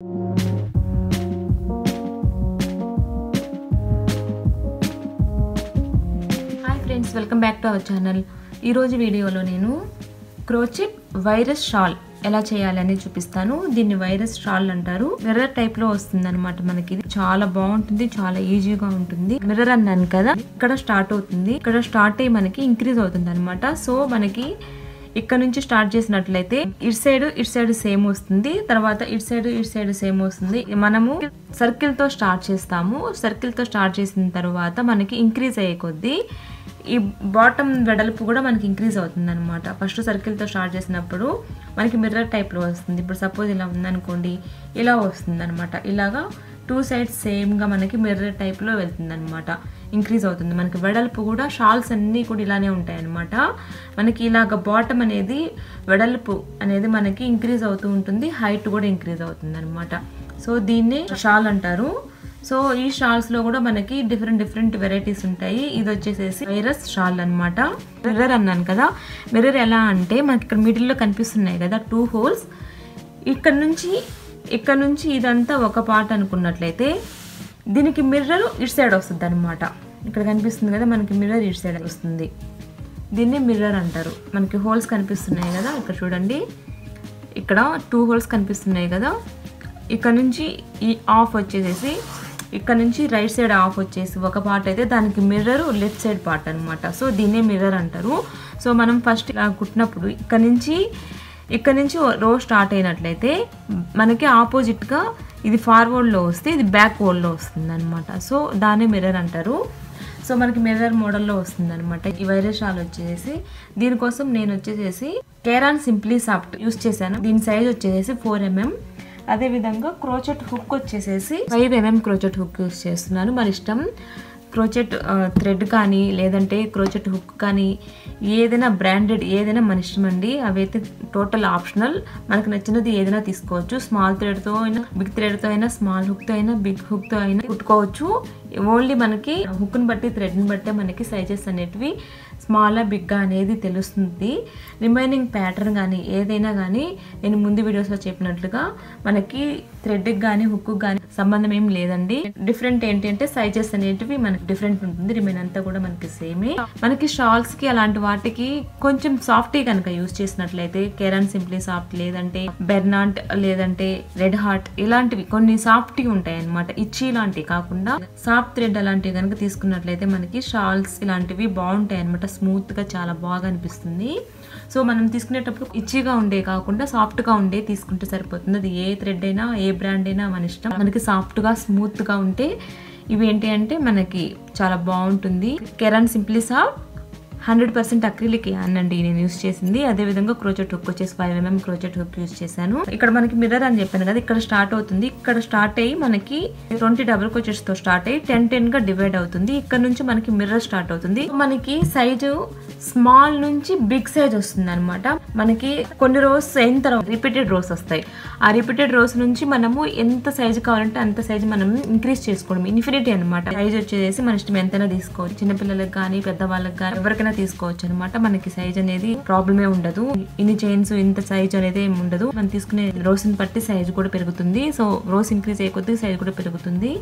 Hi friends welcome back to our channel ఈరోజు వీడియోలో నేను క్రోచెట్ వైరస్ షాల్ ఎలా చేయాలని చూపిస్తాను. దీన్ని వైరస్ షాల్ అంటారు. మిర్రర్ టైప్లో వస్తుంది అనమాట మనకి. ఇది చాలా బాగుంటుంది చాలా ఈజీగా ఉంటుంది. మిర్రర్ అన్నాను కదా ఇక్కడ స్టార్ట్ అవుతుంది. ఇక్కడ స్టార్ట్ అయ్యి మనకి ఇంక్రీజ్ అవుతుంది అనమాట సో మనకి ఇక్కడ నుంచి స్టార్ట్ చేసినట్లయితే ఇటు సైడ్ ఇటు సైడ్ సేమ్ వస్తుంది. తర్వాత ఇటు సైడ్ ఇటు సైడ్ సేమ్ వస్తుంది. మనము సర్కిల్తో స్టార్ట్ చేస్తాము. సర్కిల్తో స్టార్ట్ చేసిన తర్వాత మనకి ఇంక్రీజ్ అయ్యే కొద్దీ ఈ బాటమ్ వెడల్పు కూడా మనకి ఇంక్రీజ్ అవుతుంది అనమాట ఫస్ట్ సర్కిల్తో స్టార్ట్ చేసినప్పుడు మనకి మిర్రర్ టైప్లో వస్తుంది. ఇప్పుడు సపోజ్ ఇలా ఉందనుకోండి ఇలా వస్తుంది అనమాట ఇలాగా టూ సైడ్స్ సేమ్గా మనకి మిర్రర్ టైప్లో వెళ్తుంది అనమాట ఇంక్రీజ్ అవుతుంది. మనకి వెడల్పు కూడా షాల్స్ అన్నీ కూడా ఇలానే ఉంటాయన్నమాట. మనకి ఇలాగ బాటమ్ అనేది వెడల్పు అనేది మనకి ఇంక్రీజ్ అవుతూ ఉంటుంది. హైట్ కూడా ఇంక్రీజ్ అవుతుంది అనమాట సో దీన్నే షాల్ అంటారు. సో ఈ షాల్స్లో కూడా మనకి డిఫరెంట్ డిఫరెంట్ వెరైటీస్ ఉంటాయి. ఇది వచ్చేసేసి వైరస్ షాల్ అన్నమాట. మిర్రర్ అన్నాను కదా. మిర్రర్ ఎలా అంటే మనకి ఇక్కడ మిడిల్లో కనిపిస్తున్నాయి కదా టూ హోల్స్ ఇక్కడ నుంచి ఇక్కడ నుంచి ఇదంతా ఒక పార్ట్ అనుకున్నట్లయితే దీనికి మిర్రర్ ఇటు సైడ్ వస్తుంది అనమాట ఇక్కడ కనిపిస్తుంది కదా మనకి మిర్రర్ ఇటు సైడ్ వస్తుంది. దీన్ని మిర్రర్ అంటారు. మనకి హోల్స్ కనిపిస్తున్నాయి కదా ఇక్కడ చూడండి. ఇక్కడ టూ హోల్స్ కనిపిస్తున్నాయి కదా. ఇక్కడ నుంచి ఈ ఆఫ్ వచ్చేసేసి ఇక్కడ నుంచి రైట్ సైడ్ ఆఫ్ వచ్చేసి ఒక పార్ట్ అయితే దానికి మిర్రర్ లెఫ్ట్ సైడ్ పార్ట్ అనమాట సో దీన్నే మిర్రర్ అంటారు. సో మనం ఫస్ట్ ఇలా కుట్టినప్పుడు ఇక్కడ నుంచి ఇక్కడ నుంచి రో స్టార్ట్ అయినట్లయితే మనకి ఆపోజిట్గా ఇది ఫార్వర్డ్లో వస్తే ఇది బ్యాక్వర్డ్లో వస్తుంది అనమాట సో దాన్నే మిర్రర్ అంటారు. సో మనకి మిర్రర్ మోడల్లో వస్తుంది అనమాట ఈ వైరస్ షాల్ వచ్చేసి దీనికోసం నేను వచ్చేసేసి కేరాన్ సింప్లీ సాఫ్ట్ యూస్ చేశాను. దీని సైజ్ వచ్చేసి ఫోర్ ఎంఎం అదే విధంగా క్రోచెట్ హుక్ వచ్చేసేసి five mm crochet hook use చేస్తున్నాను. మన ఇష్టం? క్రోచెట్ థ్రెడ్ కానీ లేదంటే క్రోచెట్ హుక్ కానీ ఏదైనా బ్రాండెడ్ ఏదైనా మన ఇష్టం అండి అవైతే టోటల్ ఆప్షనల్. మనకు నచ్చినది ఏదైనా తీసుకోవచ్చు. స్మాల్ థ్రెడ్తో అయినా బిగ్ థ్రెడ్తో అయినా స్మాల్ హుక్తో అయినా బిగ్ హుక్తో అయినా కుట్టుకోవచ్చు. ఓన్లీ మనకి హుక్ని బట్టి థ్రెడ్ని బట్టే మనకి సైజెస్ అనేటివి స్మాలా బిగ్గా అనేది తెలుస్తుంది. రిమైనింగ్ ప్యాటర్న్ కానీ ఏదైనా కానీ నేను ముందు వీడియోస్లో చెప్పినట్లుగా మనకి థ్రెడ్కి కానీ హుక్ కానీ సంబంధం ఏం లేదండి. డిఫరెంట్ ఏంటి అంటే సైజెస్ అనేటివి మనకి డిఫరెంట్ ఉంటుంది. రిమైన్ అంతా కూడా మనకి సేమే. మనకి షాల్స్కి అలాంటి వాటికి కొంచెం సాఫ్టీ కనుక యూస్ చేసినట్లయితే కెరాన్ సింప్లీ సాఫ్ట్ లేదంటే బెర్నాట్ లేదంటే రెడ్ హార్ట్ ఇలాంటివి కొన్ని సాఫ్టీ ఉంటాయి అనమాట ఇచ్చి లాంటివి కాకుండా సాఫ్ట్ థ్రెడ్ అలాంటివి కనుక తీసుకున్నట్లయితే మనకి షాల్స్ ఇలాంటివి బాగుంటాయి అనమాట స్మూత్గా చాలా బాగా అనిపిస్తుంది. సో మనం తీసుకునేటప్పుడు ఇచ్చిగా ఉండే కాకుండా సాఫ్ట్గా ఉండే తీసుకుంటే సరిపోతుంది. అది ఏ థ్రెడ్ అయినా ఏ బ్రాండ్ అయినా మన ఇష్టం. మనకి సాఫ్ట్గా స్మూత్గా ఉంటే ఇవి ఏంటి అంటే మనకి చాలా బాగుంటుంది. Caron simply soft hundred percent acrylic అనండి నేను యూస్ చేసింది. అదే విధంగా క్రోచెట్ హుక్ వచ్చేసి five MM mm crochet hook use చేశాను. ఇక్కడ మనకి మిర్రర్ అని చెప్పాను కదా ఇక్కడ స్టార్ట్ అవుతుంది. ఇక్కడ స్టార్ట్ అయ్యి మనకి ట్వంటీ డబుల్ క్రోచెట్స్తో స్టార్ట్ అయ్యి టెన్ టెన్గా డివైడ్ అవుతుంది. ఇక్కడ నుంచి మనకి మిర్రర్ స్టార్ట్ అవుతుంది. మనకి సైజు స్మాల్ నుంచి బిగ్ సైజ్ వస్తుంది అనమాట మనకి కొన్ని రోస్ అయిన తర్వాత రిపీటెడ్ రోస్ వస్తాయి. ఆ రిపీటెడ్ రోస్ నుంచి మనము ఎంత సైజు కావాలంటే అంత సైజు మనం ఇంక్రీజ్ చేసుకోవడం ఇన్ఫినిటీ అనమాట సైజ్ వచ్చేసి మన ఇష్టం ఎంతైనా తీసుకోవచ్చు. చిన్నపిల్లలకు కానీ పెద్దవాళ్ళకి కానీ ఎవరికైనా తీసుకోవచ్చు అనమాట మనకి సైజ్ అనేది ప్రాబ్లమే ఉండదు. ఇన్ని చైన్స్ ఇంత సైజ్ అనేది ఏమి ఉండదు. మనం తీసుకునే రోస్ని బట్టి సైజ్ కూడా పెరుగుతుంది. సో రోస్ ఇంక్రీజ్ అయ్యే సైజ్ కూడా పెరుగుతుంది.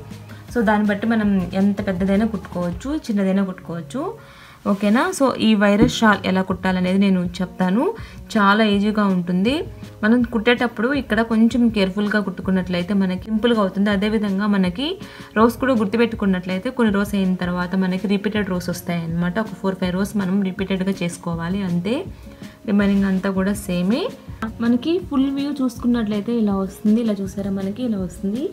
సో దాన్ని బట్టి మనం ఎంత పెద్దదైనా కుట్టుకోవచ్చు చిన్నదైనా కుట్టుకోవచ్చు. ఓకేనా సో ఈ వైరస్ షాల్ ఎలా కుట్టాలనేది నేను చెప్తాను. చాలా ఈజీగా ఉంటుంది. మనం కుట్టేటప్పుడు ఇక్కడ కొంచెం కేర్ఫుల్గా కుట్టుకున్నట్లయితే మనకి సింపుల్గా అవుతుంది. అదేవిధంగా మనకి రోస్ కూడా గుర్తుపెట్టుకున్నట్లయితే కొన్ని రోస్ అయిన తర్వాత మనకి రిపీటెడ్ రోస్ వస్తాయి అనమాట ఒక ఫోర్ ఫైవ్ రోస్ మనం రిపీటెడ్గా చేసుకోవాలి అంతే. రిమైనింగ్ అంతా కూడా సేమే. మనకి ఫుల్ వ్యూ చూసుకున్నట్లయితే ఇలా వస్తుంది. ఇలా చూసారా మనకి? ఇలా వస్తుంది.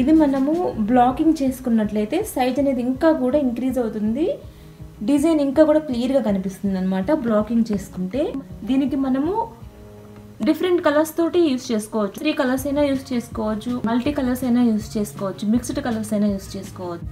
ఇది మనము బ్లాకింగ్ చేసుకున్నట్లయితే సైజ్ అనేది ఇంకా కూడా ఇంక్రీజ్ అవుతుంది. డిజైన్ ఇంకా కూడా క్లియర్గా కనిపిస్తుంది అనమాట బ్లాకింగ్ చేసుకుంటే. దీనికి మనము డిఫరెంట్ కలర్స్ తోటి యూస్ చేసుకోవచ్చు. త్రీ కలర్స్ అయినా యూస్ చేసుకోవచ్చు. మల్టీ కలర్స్ అయినా యూస్ చేసుకోవచ్చు. మిక్స్డ్ కలర్స్ అయినా యూస్ చేసుకోవచ్చు.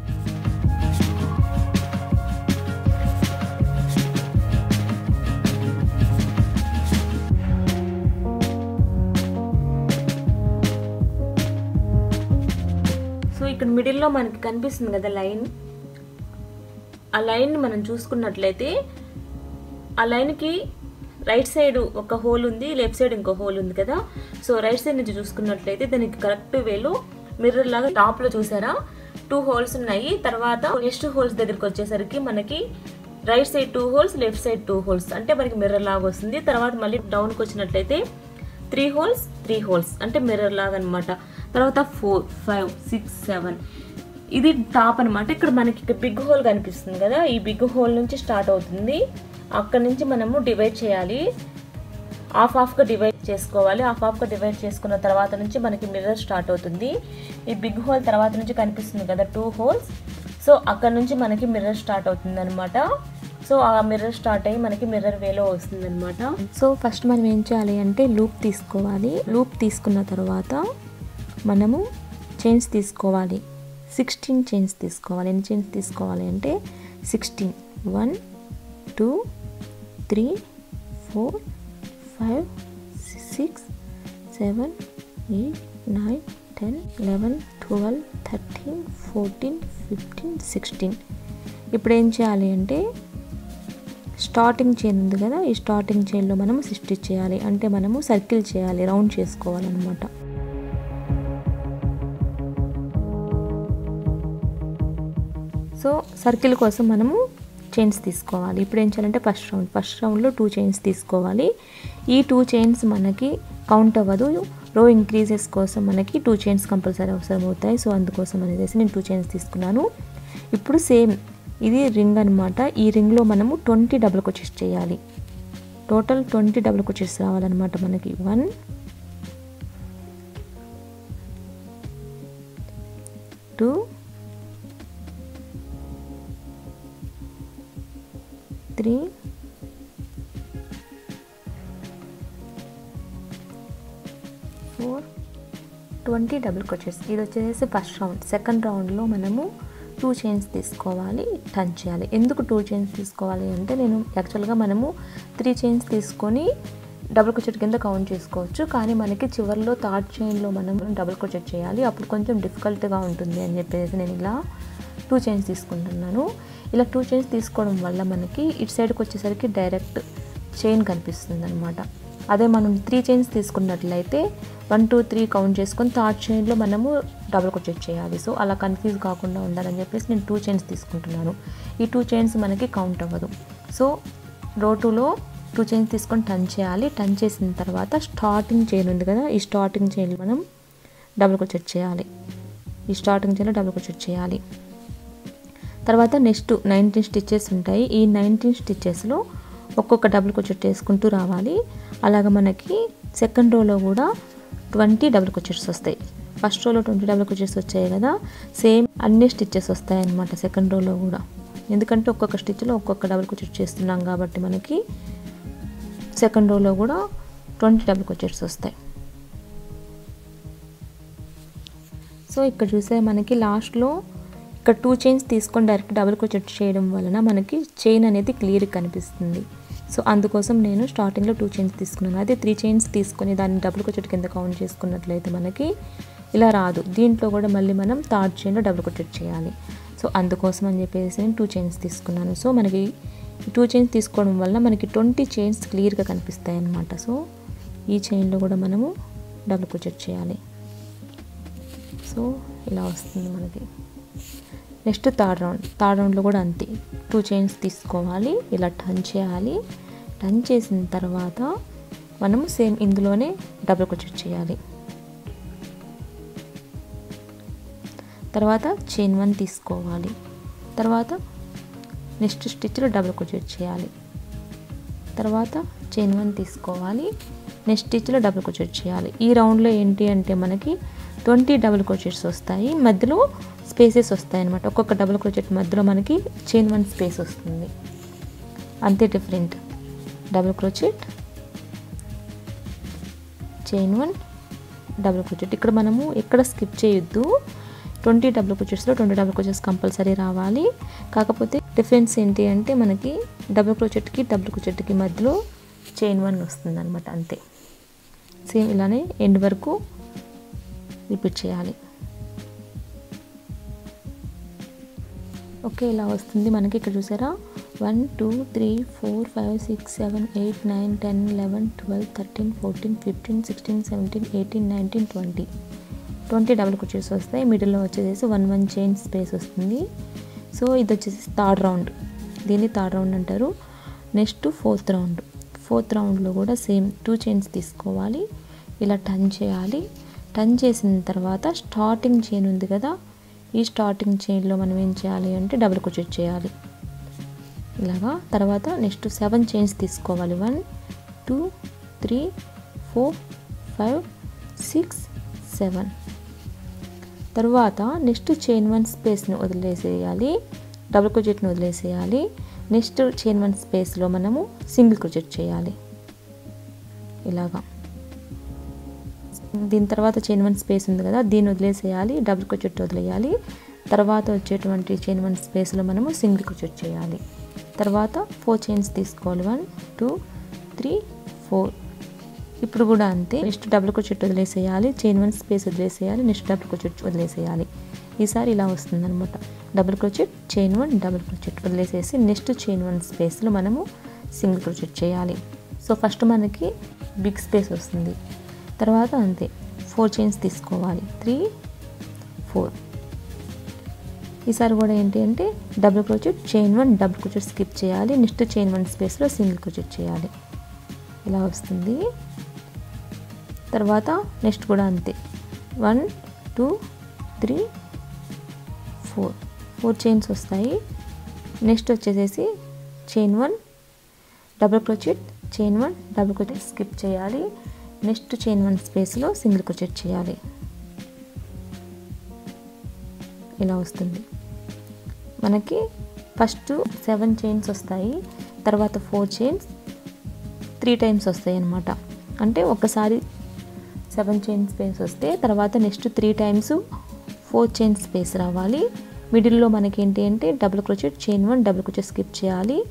సో ఇక్కడ మిడిల్లో మనకి కనిపిస్తుంది కదా లైన్. ఆ లైన్ మనం చూసుకున్నట్లయితే ఆ లైన్కి రైట్ సైడ్ ఒక హోల్ ఉంది లెఫ్ట్ సైడ్ ఇంకో హోల్ ఉంది కదా. సో రైట్ సైడ్ నుంచి చూసుకున్నట్లయితే దానికి కరెక్ట్ వేలో మిర్రర్ లాగా టాప్లో చూసారా? టూ హోల్స్ ఉన్నాయి. తర్వాత నెక్స్ట్ హోల్స్ దగ్గరికి వచ్చేసరికి మనకి right side two holes left side two holes అంటే మనకి మిర్రర్ లాగా వస్తుంది. తర్వాత మళ్ళీ డౌన్కి వచ్చినట్లయితే త్రీ హోల్స్ త్రీ హోల్స్ అంటే మిర్రర్ లాగా అనమాట తర్వాత ఫోర్ ఫైవ్ సిక్స్ సెవెన్ ఇది టాప్ అనమాట ఇక్కడ మనకి ఇక్కడ బిగ్ హోల్ కనిపిస్తుంది కదా. ఈ బిగ్ హోల్ నుంచి స్టార్ట్ అవుతుంది. అక్కడ నుంచి మనము డివైడ్ చేయాలి. హాఫ్ హాఫ్గా డివైడ్ చేసుకోవాలి. హాఫ్ హాఫ్గా డివైడ్ చేసుకున్న తర్వాత నుంచి మనకి మిర్రర్ స్టార్ట్ అవుతుంది. ఈ బిగ్ హోల్ తర్వాత నుంచి కనిపిస్తుంది కదా టూ హోల్స్. సో అక్కడ నుంచి మనకి మిర్రర్ స్టార్ట్ అవుతుంది అనమాట సో ఆ మిర్రర్ స్టార్ట్ అయ్యి మనకి మిర్రర్ వేలో వస్తుంది అనమాట సో ఫస్ట్ మనం ఏం చేయాలి అంటే లూప్ తీసుకోవాలి. లూప్ తీసుకున్న తర్వాత మనము చైన్స్ తీసుకోవాలి. సిక్స్టీన్ చైన్స్ తీసుకోవాలి. ఎన్ని చైన్స్ తీసుకోవాలి అంటే sixteen one two three four five six seven eight nine ten eleven twelve thirteen fourteen fifteen sixteen ఇప్పుడు ఏం చేయాలి అంటే స్టార్టింగ్ చైన్ ఉంది కదా ఈ స్టార్టింగ్ చైన్లో మనం స్టిచ్ చేయాలి. అంటే మనము సర్కిల్ చేయాలి రౌండ్ చేసుకోవాలన్నమాట. సో సర్కిల్ కోసం మనము చైన్స్ తీసుకోవాలి. ఇప్పుడు ఏం చేయాలంటే ఫస్ట్ రౌండ్ ఫస్ట్ రౌండ్లో టూ చైన్స్ తీసుకోవాలి. ఈ టూ చైన్స్ మనకి కౌంట్ అవ్వదు. రో ఇంక్రీజెస్ కోసం మనకి టూ చైన్స్ కంపల్సరీ అవసరం అవుతాయి. సో అందుకోసం అనేసి నేను టూ చైన్స్ తీసుకున్నాను. ఇప్పుడు సేమ్ ఇది రింగ్ అనమాట ఈ రింగ్లో మనము ట్వంటీ డబుల్ కొచెస్ చేయాలి. టోటల్ ట్వంటీ డబుల్ కొచెస్ రావాలన్నమాట మనకి. One two three four twenty double కొచెస్ ఇది వచ్చేసి ఫస్ట్ రౌండ్ సెకండ్ రౌండ్లో మనము టూ చైన్స్ తీసుకోవాలి. టర్న్ చేయాలి. ఎందుకు టూ చైన్స్ తీసుకోవాలి అంటే నేను యాక్చువల్గా మనము త్రీ చైన్స్ తీసుకొని డబుల్ క్రోచెట్ కింద కౌంట్ చేసుకోవచ్చు. కానీ మనకి చివరిలో థర్డ్ చైన్లో మనం డబుల్ క్రోచెట్ చేయాలి. అప్పుడు కొంచెం డిఫికల్ట్గా ఉంటుంది అని చెప్పేసి నేను ఇలా టూ చైన్స్ తీసుకుంటున్నాను. ఇలా టూ చైన్స్ తీసుకోవడం వల్ల మనకి ఇటు సైడ్కి వచ్చేసరికి డైరెక్ట్ చైన్ కనిపిస్తుంది అనమాట అదే మనం త్రీ చైన్స్ తీసుకున్నట్లయితే వన్ టూ త్రీ కౌంట్ చేసుకొని థర్డ్ చైన్లో మనము డబుల్ క్రొచెట్ చేయాలి. సో అలా కన్ఫ్యూజ్ కాకుండా ఉండాలని చెప్పేసి నేను టూ చైన్స్ తీసుకుంటున్నాను. ఈ టూ చైన్స్ మనకి కౌంట్ అవ్వదు. సో రో టూలో టూ చైన్స్ తీసుకొని టర్న్ చేయాలి. టర్న్ చేసిన తర్వాత స్టార్టింగ్ చైన్ ఉంది కదా ఈ స్టార్టింగ్ చైన్ మనం డబుల్ క్రొచెట్ చేయాలి. ఈ స్టార్టింగ్ చైన్లో డబుల్ క్రొచెట్ చేయాలి. తర్వాత నెక్స్ట్ నైన్టీన్ స్టిచ్చెస్ ఉంటాయి. ఈ నైన్టీన్ స్టిచ్చెస్లో ఒక్కొక్క డబుల్ క్రోచెట్ వేసుకుంటూ రావాలి. అలాగ మనకి సెకండ్ రోలో కూడా ట్వంటీ డబుల్ క్రోచెట్స్ వస్తాయి. ఫస్ట్ రోలో ట్వంటీ డబుల్ క్రోచెట్స్ వచ్చాయి కదా. సేమ్ అన్ని స్టిచ్చెస్ వస్తాయి అన్నమాట సెకండ్ రోలో కూడా. ఎందుకంటే ఒక్కొక్క స్టిచ్లో ఒక్కొక్క డబుల్ క్రోచెట్ చేస్తున్నాం కాబట్టి మనకి సెకండ్ రోలో కూడా ట్వంటీ డబుల్ క్రోచెట్స్ వస్తాయి. సో ఇక్కడ చూసే మనకి లాస్ట్లో ఇక్కడ టూ చైన్స్ తీసుకొని డైరెక్ట్ డబుల్ క్రోచెట్ చేయడం వలన మనకి చైన్ అనేది క్లియర్ కనిపిస్తుంది. సో అందుకోసం నేను స్టార్టింగ్లో టూ చైన్స్ తీసుకున్నాను. అదే త్రీ చైన్స్ తీసుకొని దాన్ని డబుల్ క్రోచెట్ కింద కౌంట్ చేసుకున్నట్లయితే మనకి ఇలా రాదు. దీంట్లో కూడా మళ్ళీ మనం థర్డ్ చైన్లో డబుల్ క్రోచెట్ చేయాలి. సో అందుకోసం అని చెప్పేసి నేను టూ చైన్స్ తీసుకున్నాను. సో మనకి టూ చైన్స్ తీసుకోవడం వల్ల మనకి ట్వంటీ చైన్స్ క్లియర్గా కనిపిస్తాయి అన్నమాట సో ఈ చైన్లో కూడా మనము డబుల్ క్రోచెట్ చేయాలి. సో ఇలా వస్తుంది మనకి. Next third round. థర్డ్ రౌండ్లో కూడా అంతే. టూ చైన్స్ తీసుకోవాలి. ఇలా టర్న్ చేయాలి. టర్న్ చేసిన తర్వాత మనము సేమ్ ఇందులోనే డబుల్ క్రోచెట్ చేయాలి. తర్వాత చైన్ వన్ తీసుకోవాలి. తర్వాత నెక్స్ట్ స్టిచ్లో డబుల్ క్రోచెట్ చేయాలి. తర్వాత చైన్ వన్ తీసుకోవాలి. నెక్స్ట్ స్టిచ్లో డబుల్ క్రోచెట్ చేయాలి. ఈ రౌండ్లో ఏంటి అంటే మనకి ట్వంటీ డబుల్ క్రోచెట్స్ వస్తాయి. మధ్యలో స్పేసెస్ వస్తాయి అనమాట ఒక్కొక్క డబుల్ క్రోచెట్ మధ్యలో మనకి చైన్ వన్ స్పేస్ వస్తుంది. అంతే different. Double crochet chain one double crochet. ఇక్కడ మనము ఎక్కడ స్కిప్ చేయొద్దు. ట్వంటీ డబుల్ క్రోచెట్స్లో ట్వంటీ డబుల్ క్రోచెట్స్ కంపల్సరీ రావాలి. కాకపోతే డిఫరెన్స్ ఏంటి అంటే మనకి డబుల్ క్రోచెట్కి డబుల్ క్రోచెట్కి మధ్యలో చైన్ వన్ వస్తుంది అనమాట అంతే. సేమ్ ఇలానే ఎండ్ వరకు రిపీట్ చేయాలి. ఓకే ఇలా వస్తుంది మనకి ఇక్కడ చూసారా? One two three four five six seven eight nine ten eleven twelve thirteen fourteen fifteen sixteen seventeen eighteen nineteen twenty. Twenty double crochets వస్తాయి. మిడిల్లో వచ్చేసి వన్ వన్ చైన్ స్పేస్ వస్తుంది. సో ఇది వచ్చేసి థర్డ్ రౌండ్. దీన్ని థర్డ్ రౌండ్ అంటారు. Next fourth round. Fourth రౌండ్లో కూడా సేమ్ టూ చైన్స్ తీసుకోవాలి. ఇలా టర్న్ చేయాలి. టర్న్ చేసిన తర్వాత స్టార్టింగ్ చైన్ ఉంది కదా ఈ స్టార్టింగ్ చైన్లో మనం ఏం చేయాలి అంటే డబుల్ కుర్చీ చేయాలి. ఇలాగా తర్వాత నెక్స్ట్ సెవెన్ చైన్స్ తీసుకోవాలి. One two three four five six seven తర్వాత నెక్స్ట్ చైన్ వన్ స్పేస్ని వదిలేసేయాలి. డబుల్ క్రోచెట్ని వదిలేసేయాలి. నెక్స్ట్ చైన్ వన్ స్పేస్లో మనము సింగిల్ క్రోచెట్ చేయాలి. ఇలాగా. దీని తర్వాత చైన్ వన్ స్పేస్ ఉంది కదా దీన్ని వదిలేసేయాలి డబుల్ క్రోచెట్ వదిలేయాలి. తర్వాత వచ్చేటువంటి చైన్ వన్ స్పేస్లో మనము సింగిల్ క్రోచెట్ చేయాలి. తర్వాత ఫోర్ చైన్స్ తీసుకోవాలి. వన్ టూ త్రీ ఫోర్ ఇప్పుడు కూడా అంతే. నెక్స్ట్ డబుల్ క్రోచెట్ వదిలేసేయాలి చైన్ వన్ స్పేస్ వదిలేసేయాలి నెక్స్ట్ డబుల్ క్రోచెట్ వదిలేసేయాలి. ఈసారి ఇలా వస్తుంది అనమాట double crochet chain one double crochet వదిలేసేసి next chain one స్పేస్లో మనము సింగిల్ క్రోచెట్ చేయాలి. సో ఫస్ట్ మనకి బిగ్ స్పేస్ వస్తుంది. తర్వాత అంతే. ఫోర్ చైన్స్ తీసుకోవాలి. త్రీ ఫోర్ ఈసారి కూడా ఏంటి అంటే double crochet chain one double crochet skip చేయాలి. నెక్స్ట్ చైన్ వన్ స్పేస్లో సింగిల్ క్రోచెట్ చేయాలి. ఇలా వస్తుంది. తర్వాత నెక్స్ట్ కూడా అంతే. One two three four four chains వస్తాయి. నెక్స్ట్ వచ్చేసేసి chain one double crochet chain one double crochet skip చేయాలి. నెక్స్ట్ చైన్ వన్ స్పేస్లో సింగిల్ క్రొచెట్ చేయాలి. ఇలా వస్తుంది. మనకి ఫస్ట్ సెవెన్ చైన్స్ వస్తాయి తర్వాత ఫోర్ చైన్స్ త్రీ టైమ్స్ వస్తాయి అన్నమాట. అంటే ఒకసారి సెవెన్ చైన్ స్పేస్ వస్తే తర్వాత next three times four chain space రావాలి. మిడిల్లో మనకి ఏంటి అంటే double crochet chain one double crochet skip చేయాలి.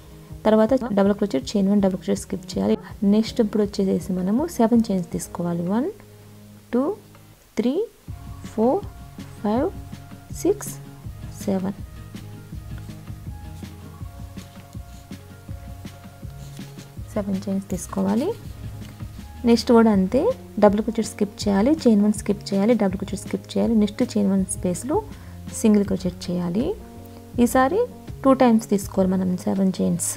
తర్వాత double crochet chain one double crochet skip చేయాలి. నెక్స్ట్ ఇప్పుడు వచ్చేసేసి మనము సెవెన్ చైన్స్ తీసుకోవాలి. One two three four five six seven seven chains తీసుకోవాలి. నెక్స్ట్ కూడా అంతే. డబుల్ క్రోచెట్ స్కిప్ చేయాలి. చైన్ వన్ స్కిప్ చేయాలి. డబుల్ క్రోచెట్ స్కిప్ చేయాలి. నెక్స్ట్ చైన్ వన్ స్పేస్లో సింగిల్ క్రోచెట్ చేయాలి. ఈసారి టూ టైమ్స్ తీసుకోవాలి మనం సెవెన్ చైన్స్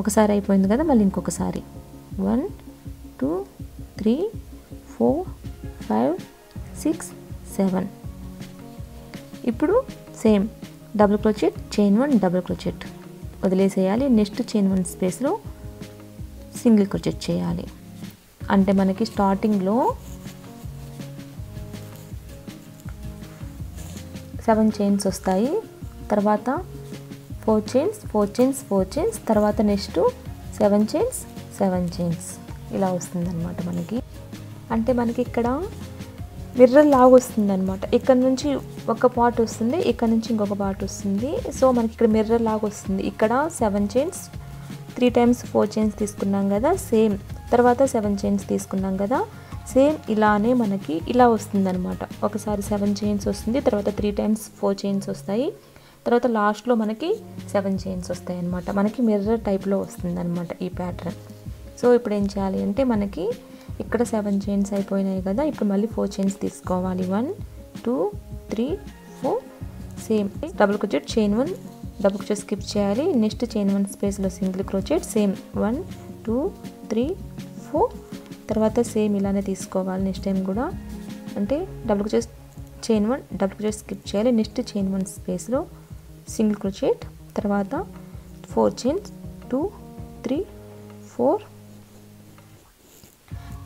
ఒకసారి అయిపోయింది కదా మళ్ళీ ఇంకొకసారి. One two three four five six seven ఇప్పుడు same double crochet chain one double crochet వదిలేసేయాలి. Next chain one స్పేస్లో సింగిల్ క్రోచెట్ చేయాలి. అంటే మనకి స్టార్టింగ్లో సెవెన్ చైన్స్ వస్తాయి. తర్వాత four chains four chains four chains తర్వాత next seven chains seven chains ఇలా వస్తుందన్నమాట మనకి. అంటే మనకి ఇక్కడ మిర్రర్ లాగా వస్తుంది అనమాట ఇక్కడ నుంచి ఒక పార్ట్ వస్తుంది ఇక్కడ నుంచి ఇంకొక పార్ట్ వస్తుంది. సో మనకి ఇక్కడ మిర్రర్ లాగా వస్తుంది. ఇక్కడ seven chains three times four chains తీసుకున్నాం కదా సేమ్ తర్వాత సెవెన్ చైన్స్ తీసుకున్నాం కదా సేమ్ ఇలానే మనకి ఇలా వస్తుందన్నమాట. ఒకసారి సెవెన్ చైన్స్ వస్తుంది తర్వాత త్రీ టైమ్స్ ఫోర్ చైన్స్ వస్తాయి. తర్వాత లాస్ట్లో మనకి సెవెన్ చైన్స్ వస్తాయి అనమాట మనకి మిర్రర్ టైప్లో వస్తుంది అనమాట ఈ ప్యాటర్న్. సో ఇప్పుడు ఏం చేయాలి అంటే మనకి ఇక్కడ సెవెన్ చైన్స్ అయిపోయినాయి కదా ఇప్పుడు మళ్ళీ ఫోర్ చైన్స్ తీసుకోవాలి. One two three four same. Double crochet chain one. Double crochet skip చేయాలి. నెక్స్ట్ చైన్ వన్ స్పేస్లో single crochet same. One two three four. తర్వాత సేమ్ ఇలానే తీసుకోవాలి నెక్స్ట్ టైం కూడా. అంటే double crochet chain one double crochet skip చేయాలి. Next chain one స్పేస్లో single crochet తర్వాత four chains two three four.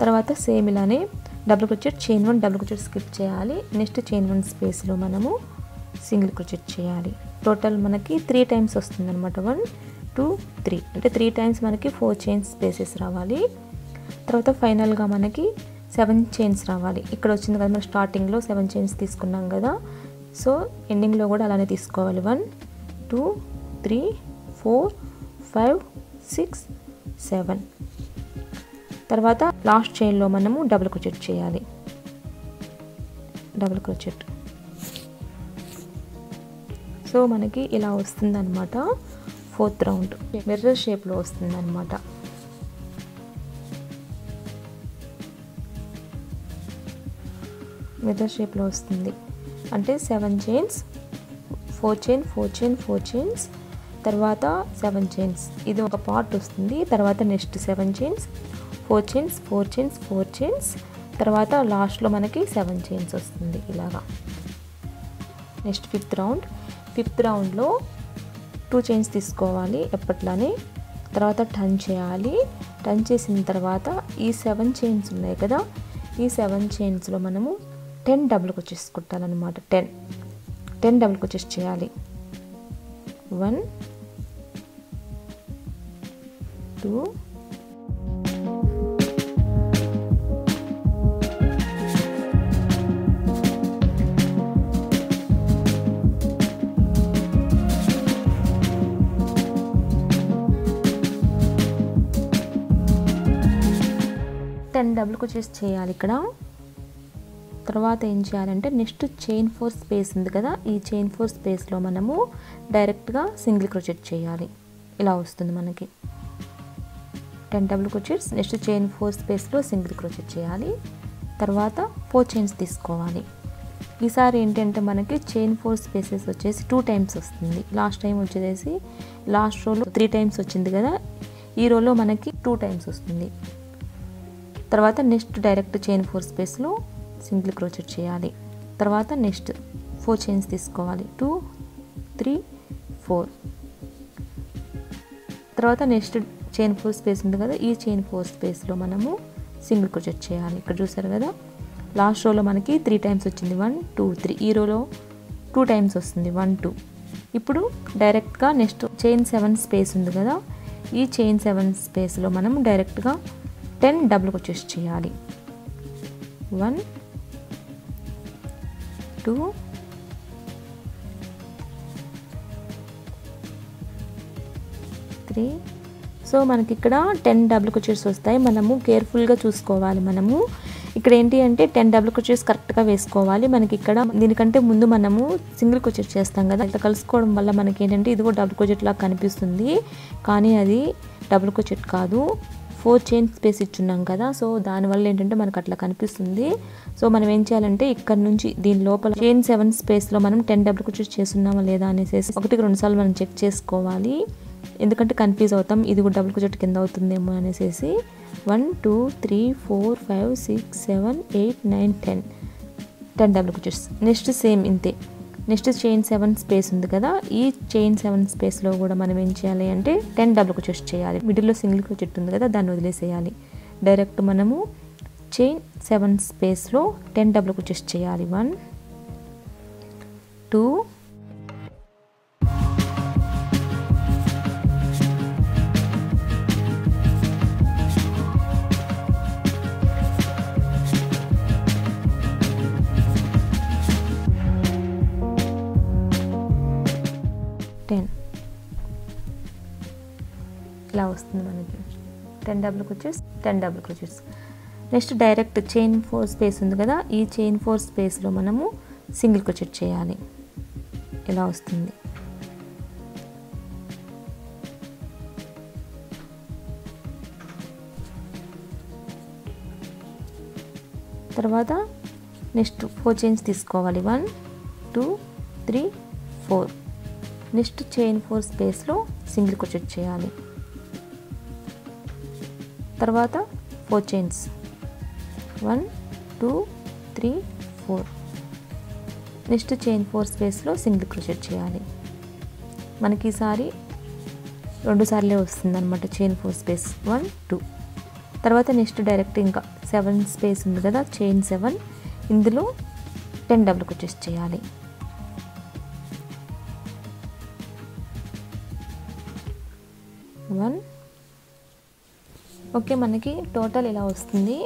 తర్వాత సేమ్ ఇలానే double crochet chain one double crochet skip చేయాలి. నెక్స్ట్ చైన్ వన్ స్పేస్లో మనము సింగిల్ క్రోచెట్ చేయాలి. టోటల్ మనకి త్రీ టైమ్స్ వస్తుంది అనమాట వన్ టూ త్రీ. అంటే త్రీ టైమ్స్ మనకి ఫోర్ చైన్స్ స్పేసెస్ రావాలి. తర్వాత ఫైనల్గా మనకి సెవెన్ చైన్స్ రావాలి. ఇక్కడ వచ్చింది కదా మనం స్టార్టింగ్లో సెవెన్ చైన్స్ తీసుకున్నాం కదా. సో ఎండింగ్లో కూడా అలానే తీసుకోవాలి. One two three four five six seven. తర్వాత లాస్ట్ చైన్లో మనము డబుల్ క్రోచెట్ చేయాలి. Double crochet. సో మనకి ఇలా వస్తుందన్నమాట. Fourth round. మిర్రర్ షేప్లో వస్తుందన్నమాట. మిర్రర్ షేప్లో వస్తుంది. అంటే seven chains four chain four chain four chains తర్వాత సెవెన్ చైన్స్ ఇది ఒక పార్ట్ వస్తుంది. తర్వాత next seven chains four chains four chains four chains తర్వాత లాస్ట్లో మనకి సెవెన్ చైన్స్ వస్తుంది ఇలాగా. నెక్స్ట్ ఫిఫ్త్ రౌండ్ ఫిఫ్త్ రౌండ్లో టూ చైన్స్ తీసుకోవాలి ఎప్పట్లానే. తర్వాత టర్న్ చేయాలి. టర్న్ చేసిన తర్వాత ఈ సెవెన్ చైన్స్ ఉన్నాయి కదా. ఈ సెవెన్ చైన్స్లో మనము టెన్ డబుల్ కొచ్చేసి కుట్టాలన్నమాట. టెన్. టెన్ డబుల్ కొచ్చేసి చేయాలి. వన్. టూ. టెన్ డబుల్ కుచెస్ చేయాలి ఇక్కడ. తర్వాత ఏం చేయాలంటే నెక్స్ట్ చైన్ ఫోర్ స్పేస్ ఉంది కదా ఈ చైన్ ఫోర్ స్పేస్లో మనము డైరెక్ట్గా సింగిల్ క్రోచెట్ చేయాలి. ఇలా వస్తుంది మనకి. Ten double crochets next chain four స్పేస్లో సింగిల్ క్రోచెట్ చేయాలి. తర్వాత ఫోర్ చైన్స్ తీసుకోవాలి. ఈసారి ఏంటంటే మనకి చైన్ ఫోర్ స్పేసెస్ వచ్చేసి టూ టైమ్స్ వస్తుంది. లాస్ట్ టైం వచ్చేసి లాస్ట్ రోలో త్రీ టైమ్స్ వచ్చింది కదా ఈ రోలో మనకి టూ టైమ్స్ వస్తుంది. తర్వాత నెక్స్ట్ డైరెక్ట్ చైన్ ఫోర్ స్పేస్లో సింగిల్ క్రోచెట్ చేయాలి. తర్వాత నెక్స్ట్ ఫోర్ చైన్స్ తీసుకోవాలి. Two three four. తర్వాత నెక్స్ట్ చైన్ ఫోర్ స్పేస్ ఉంది కదా ఈ చైన్ ఫోర్ స్పేస్లో మనము సింగిల్ క్రోచెట్ చేయాలి. ఇక్కడ చూసారు కదా లాస్ట్ రోలో మనకి త్రీ టైమ్స్ వచ్చింది. One two three. ఈ రోలో టూ టైమ్స్ వస్తుంది. One two. ఇప్పుడు డైరెక్ట్గా నెక్స్ట్ చైన్ సెవెన్ స్పేస్ ఉంది కదా ఈ చైన్ సెవెన్ స్పేస్లో మనం డైరెక్ట్గా టెన్ డబుల్ వచ్చేసి చేయాలి. One two three. సో మనకి ఇక్కడ టెన్ డబుల్ కుచర్స్ వస్తాయి. మనము కేర్ఫుల్గా చూసుకోవాలి మనము. ఇక్కడ ఏంటి అంటే టెన్ డబుల్ కుచర్స్ కరెక్ట్గా వేసుకోవాలి. మనకి ఇక్కడ దీనికంటే ముందు మనము సింగిల్ కుచర్ చేస్తాం కదా. ఇట్లా కలుసుకోవడం వల్ల మనకి ఏంటంటే ఇది కూడా డబుల్ కుచెట్ లాగా కనిపిస్తుంది. కానీ అది డబుల్ కుచెట్ కాదు. ఫోర్ చైన్ స్పేస్ ఇచ్చున్నాం కదా సో దానివల్ల ఏంటంటే మనకు అట్లా కనిపిస్తుంది. సో మనం ఏం చేయాలంటే ఇక్కడ నుంచి దీని లోపల చైన్ సెవెన్ స్పేస్లో మనం టెన్ డబుల్ కుచెట్ చేస్తున్నామా లేదా అనేసి ఒకటికి రెండు సార్లు మనం చెక్ చేసుకోవాలి. ఎందుకంటే కన్ఫ్యూజ్ అవుతాం ఇది కూడా డబుల్ కుచెట్ కింద అవుతుందేమో అనేసి one two three four five six seven eight nine ten ten double crochets next same ఇంతే. నెక్స్ట్ చైన్ సెవెన్ స్పేస్ ఉంది కదా ఈ చైన్ సెవెన్ స్పేస్లో కూడా మనం ఏం చేయాలి అంటే టెన్ డబుల్ కుచెట్స్ చేయాలి. మిడిల్లో సింగిల్ కుచెట్ ఉంది కదా దాన్ని వదిలేసేయాలి. డైరెక్ట్ మనము చైన్ సెవెన్ స్పేస్లో టెన్ డబుల్ కుచెట్స్ చేయాలి. One two ten. ఇలా వస్తుంది మనకి ten double కుచెస్ ten double కుచెస్ next direct chain four space ఉంది కదా ఈ చైన్ ఫోర్ స్పేస్లో మనము సింగిల్ కుచెట్ చేయాలి. ఇలా వస్తుంది. తర్వాత నెక్స్ట్ ఫోర్ చైన్స్ తీసుకోవాలి. One two three four. Next chain four స్పేస్లో సింగిల్ కుచెట్ చేయాలి. తర్వాత four chains. One two three four. Next chain four స్పేస్లో సింగిల్ క్రోచెట్ చేయాలి. మనకి ఈసారి రెండు సార్లే వస్తుంది అనమాట chain four space one two. తర్వాత నెక్స్ట్ డైరెక్ట్ ఇంకా సెవెన్ స్పేస్ ఉంది కదా చైన్ సెవెన్. ఇందులో టెన్ డబుల్ క్రోచెస్ చేయాలి. వన్. ఓకే మనకి టోటల్ ఇలా వస్తుంది?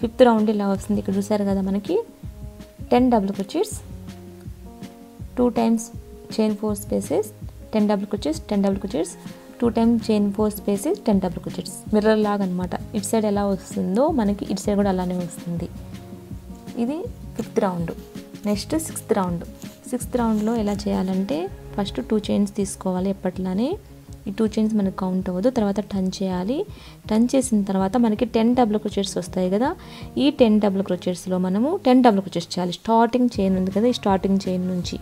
ఫిఫ్త్ రౌండ్ ఇలా వస్తుంది? ఇక్కడ చూసారు కదా మనకి. Ten double కుచీస్ two times chain four spaces ten double కుచీస్ ten double కుచీస్ two time chain four spaces ten double కుచీస్ mirror లాగా అనమాట ఇటు సైడ్ ఎలా వస్తుందో మనకి ఇటు సైడ్ కూడా అలానే వస్తుంది. ఇది fifth round next sixth round sixth రౌండ్లో ఎలా చేయాలంటే ఫస్ట్ టూ చైన్స్ తీసుకోవాలి ఎప్పట్లానే. ఈ టూ చైన్స్ మనకు కౌంట్ అవ్వదు. తర్వాత టర్న్ చేయాలి. టర్న్ చేసిన తర్వాత మనకి టెన్ డబుల్ క్రోచెట్స్ వస్తాయి కదా. ఈ టెన్ డబుల్ క్రోచెట్స్లో మనము టెన్ డబుల్ క్రోచెట్స్ చేయాలి. స్టార్టింగ్ చైన్ ఉంది కదా ఈ స్టార్టింగ్ చైన్ నుంచి.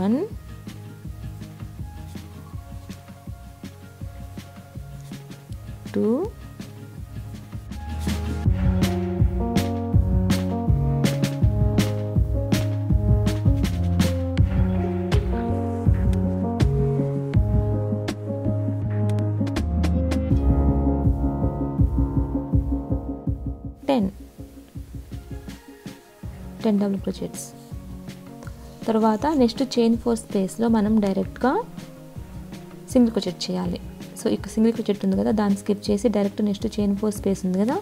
One two ten. Ten double crochets తర్వాత నెక్స్ట్ చైన్ ఫోర్ స్పేస్లో మనం డైరెక్ట్గా సింగిల్ క్రోచెట్ చేయాలి. సో ఇక్కడ సింగిల్ క్రోచెట్ ఉంది కదా దాన్ని స్కిప్ చేసి direct next chain four space ఉంది కదా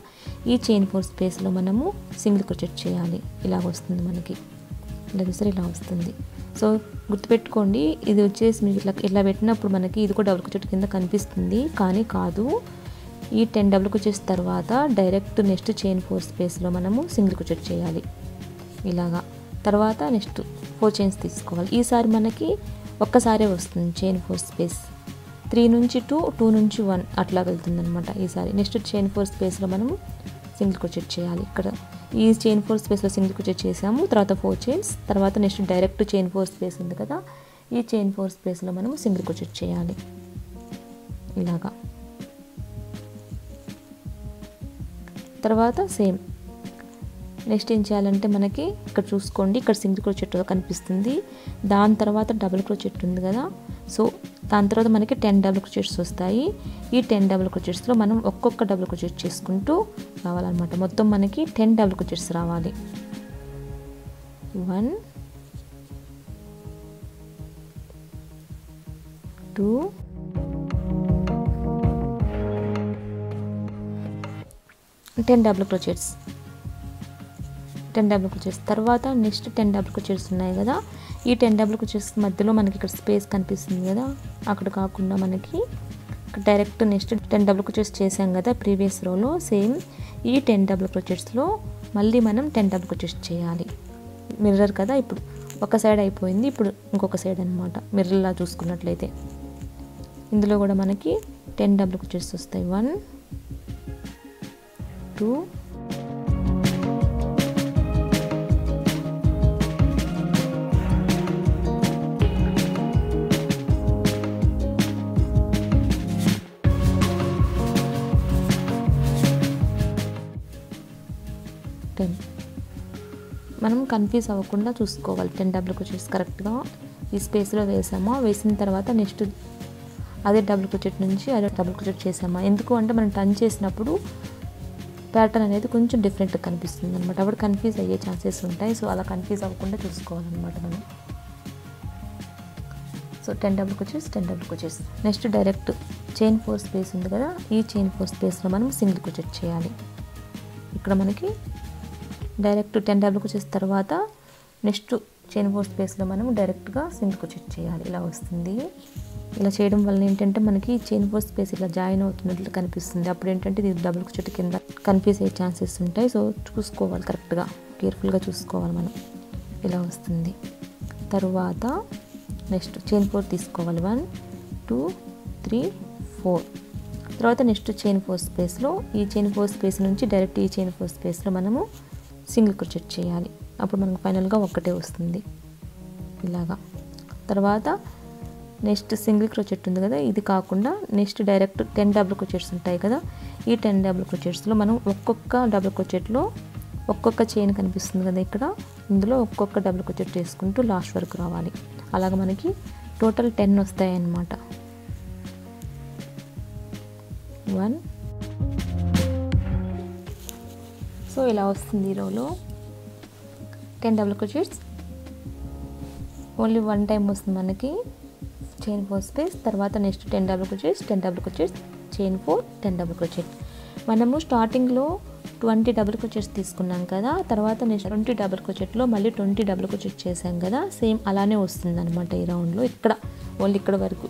ఈ చైన్ ఫోర్ స్పేస్లో మనము సింగిల్ క్రోచెట్ చేయాలి. ఇలాగ వస్తుంది మనకి. ఇలా చూసారు ఇలా వస్తుంది. సో గుర్తుపెట్టుకోండి ఇది వచ్చేసి మీకు ఇట్లా ఇట్లా పెట్టినప్పుడు మనకి ఇది కూడా డబుల్ క్రోచెట్ కింద కనిపిస్తుంది కానీ కాదు. ఈ టెన్ డబుల్ కుచెస్ తర్వాత డైరెక్ట్ నెక్స్ట్ చైన్ ఫోర్ స్పేస్లో మనము సింగిల్ కుచెట్ చేయాలి. ఇలాగా. తర్వాత నెక్స్ట్ ఫోర్ చైన్స్ తీసుకోవాలి. ఈసారి మనకి ఒక్కసారే వస్తుంది చైన్ ఫోర్ స్పేస్. త్రీ నుంచి టూ టూ నుంచి వన్ అట్లా వెళ్తుంది అనమాట ఈసారి. నెక్స్ట్ చైన్ ఫోర్ స్పేస్లో మనము సింగిల్ కుచెట్ చేయాలి. ఇక్కడ ఈ చైన్ ఫోర్ స్పేస్లో సింగిల్ కుచెట్ చేసాము. తర్వాత ఫోర్ చైన్స్. తర్వాత next direct chain four space ఉంది కదా. ఈ చైన్ ఫోర్ స్పేస్లో మనము సింగిల్ కుచెట్ చేయాలి. ఇలాగా. తర్వాత సేమ్. నెక్స్ట్ ఏం చేయాలంటే మనకి ఇక్కడ చూసుకోండి ఇక్కడ సింగిల్ క్రోచెట్ కనిపిస్తుంది. దాని తర్వాత డబుల్ క్రోచెట్ ఉంది కదా. సో దాని తర్వాత మనకి టెన్ డబుల్ క్రోచెట్స్ వస్తాయి. ఈ టెన్ డబుల్ క్రోచెట్స్లో మనం ఒక్కొక్క డబుల్ క్రోచెట్ చేసుకుంటూ రావాలన్నమాట. మొత్తం మనకి టెన్ డబుల్ క్రోచెట్స్ రావాలి. One two ten double crochets ten double crochets తర్వాత నెక్స్ట్ టెన్ డబుల్ క్రోచెట్స్ ఉన్నాయి కదా. ఈ టెన్ డబుల్ క్రోచెట్స్ మధ్యలో మనకి ఇక్కడ స్పేస్ కనిపిస్తుంది కదా. అక్కడ కాకుండా మనకి direct next ten double crochets చేసాం కదా ప్రీవియస్ రోలో. సేమ్ ఈ టెన్ డబుల్ క్రోచెట్స్లో మళ్ళీ మనం టెన్ డబుల్ క్రోచెట్స్ చేయాలి. మిర్రర్ కదా ఇప్పుడు. ఒక సైడ్ అయిపోయింది ఇప్పుడు ఇంకొక సైడ్ అనమాట మిర్రర్లా చూసుకున్నట్లయితే. ఇందులో కూడా మనకి టెన్ డబుల్ క్రోచెట్స్ వస్తాయి. One two ten. మనం కన్ఫ్యూజ్ అవ్వకుండా చూసుకోవాలి. టెన్ డబుల్ వచ్చేసి కరెక్ట్గా ఈ స్పేస్లో వేసామా. వేసిన తర్వాత నెక్స్ట్ అదే డబుల్ క్రోచెట్ నుంచి అదే డబుల్ క్రోచెట్ చేసామా. ఎందుకు అంటే మనం టర్న్ చేసినప్పుడు ప్యాటర్న్ అనేది కొంచెం డిఫరెంట్గా కనిపిస్తుంది అనమాట అప్పుడు కన్ఫ్యూజ్ అయ్యే ఛాన్సెస్ ఉంటాయి. సో అలా కన్ఫ్యూజ్ అవ్వకుండా చూసుకోవాలన్నమాట మనం. So ten double crochets ten double crochets next direct chain four space ఉంది కదా. ఈ చైన్ ఫోర్ స్పేస్లో మనం సింగిల్ క్రోచెట్ చేయాలి. ఇక్కడ మనకి డైరెక్ట్ టెన్ డబుల్ కొచ్చేసిన తర్వాత నెక్స్ట్ చైన్ ఫోర్ స్పేస్లో మనం డైరెక్ట్గా సింగిల్ క్రోచెట్ చేయాలి. ఇలా వస్తుంది. ఇలా చేయడం వల్ల ఏంటంటే మనకి చైన్ ఫోర్ స్పేస్ ఇలా జాయిన్ అవుతున్నట్లు కనిపిస్తుంది. అప్పుడు ఏంటంటే ఇది డబుల్ చెట్టు కింద కన్ఫ్యూజ్ అయ్యే ఛాన్సెస్ ఉంటాయి. సో చూసుకోవాలి కరెక్ట్గా కేర్ఫుల్గా చూసుకోవాలి మనం. ఇలా వస్తుంది. తరువాత నెక్స్ట్ చైన్ ఫోర్ తీసుకోవాలి. వన్ టూ త్రీ ఫోర్ తర్వాత నెక్స్ట్ చైన్ ఫోర్ స్పేస్లో ఈ చైన్ ఫోర్ స్పేస్ నుంచి డైరెక్ట్ ఈ చైన్ ఫోర్ స్పేస్లో మనము సింగిల్ క్రోచెట్ చేయాలి. అప్పుడు మనకు ఫైనల్గా ఒక్కటే వస్తుంది. ఇలాగా. తర్వాత నెక్స్ట్ సింగిల్ క్రోచెట్ ఉంది కదా ఇది కాకుండా next direct ten double crochets ఉంటాయి కదా ఈ టెన్ డబుల్ క్రోచెట్స్లో మనం ఒక్కొక్క డబుల్ క్రోచెట్లో ఒక్కొక్క చైన్ కనిపిస్తుంది కదా ఇక్కడ ఇందులో ఒక్కొక్క డబుల్ క్రోచెట్ చేసుకుంటూ లాస్ట్ వరకు రావాలి. అలాగ మనకి టోటల్ టెన్ వస్తాయి అన్నమాట. వన్ సో ఇలా వస్తుంది ఈ రోలో ten double crochets only one time వస్తుంది మనకి. చైన్ ఫోర్ స్పేస్ తర్వాత next ten double crochets ten double crochets chain four ten double crochet మనము స్టార్టింగ్లో ట్వంటీ డబుల్ క్రోచెట్స్ తీసుకున్నాం కదా తర్వాత నెక్స్ట్ ట్వంటీ డబుల్ క్రోచెట్లో మళ్ళీ ట్వంటీ డబుల్ క్రోచెట్ చేసాం కదా సేమ్ అలానే వస్తుంది అనమాట ఈ రౌండ్లో ఇక్కడ ఓన్లీ ఇక్కడ వరకు.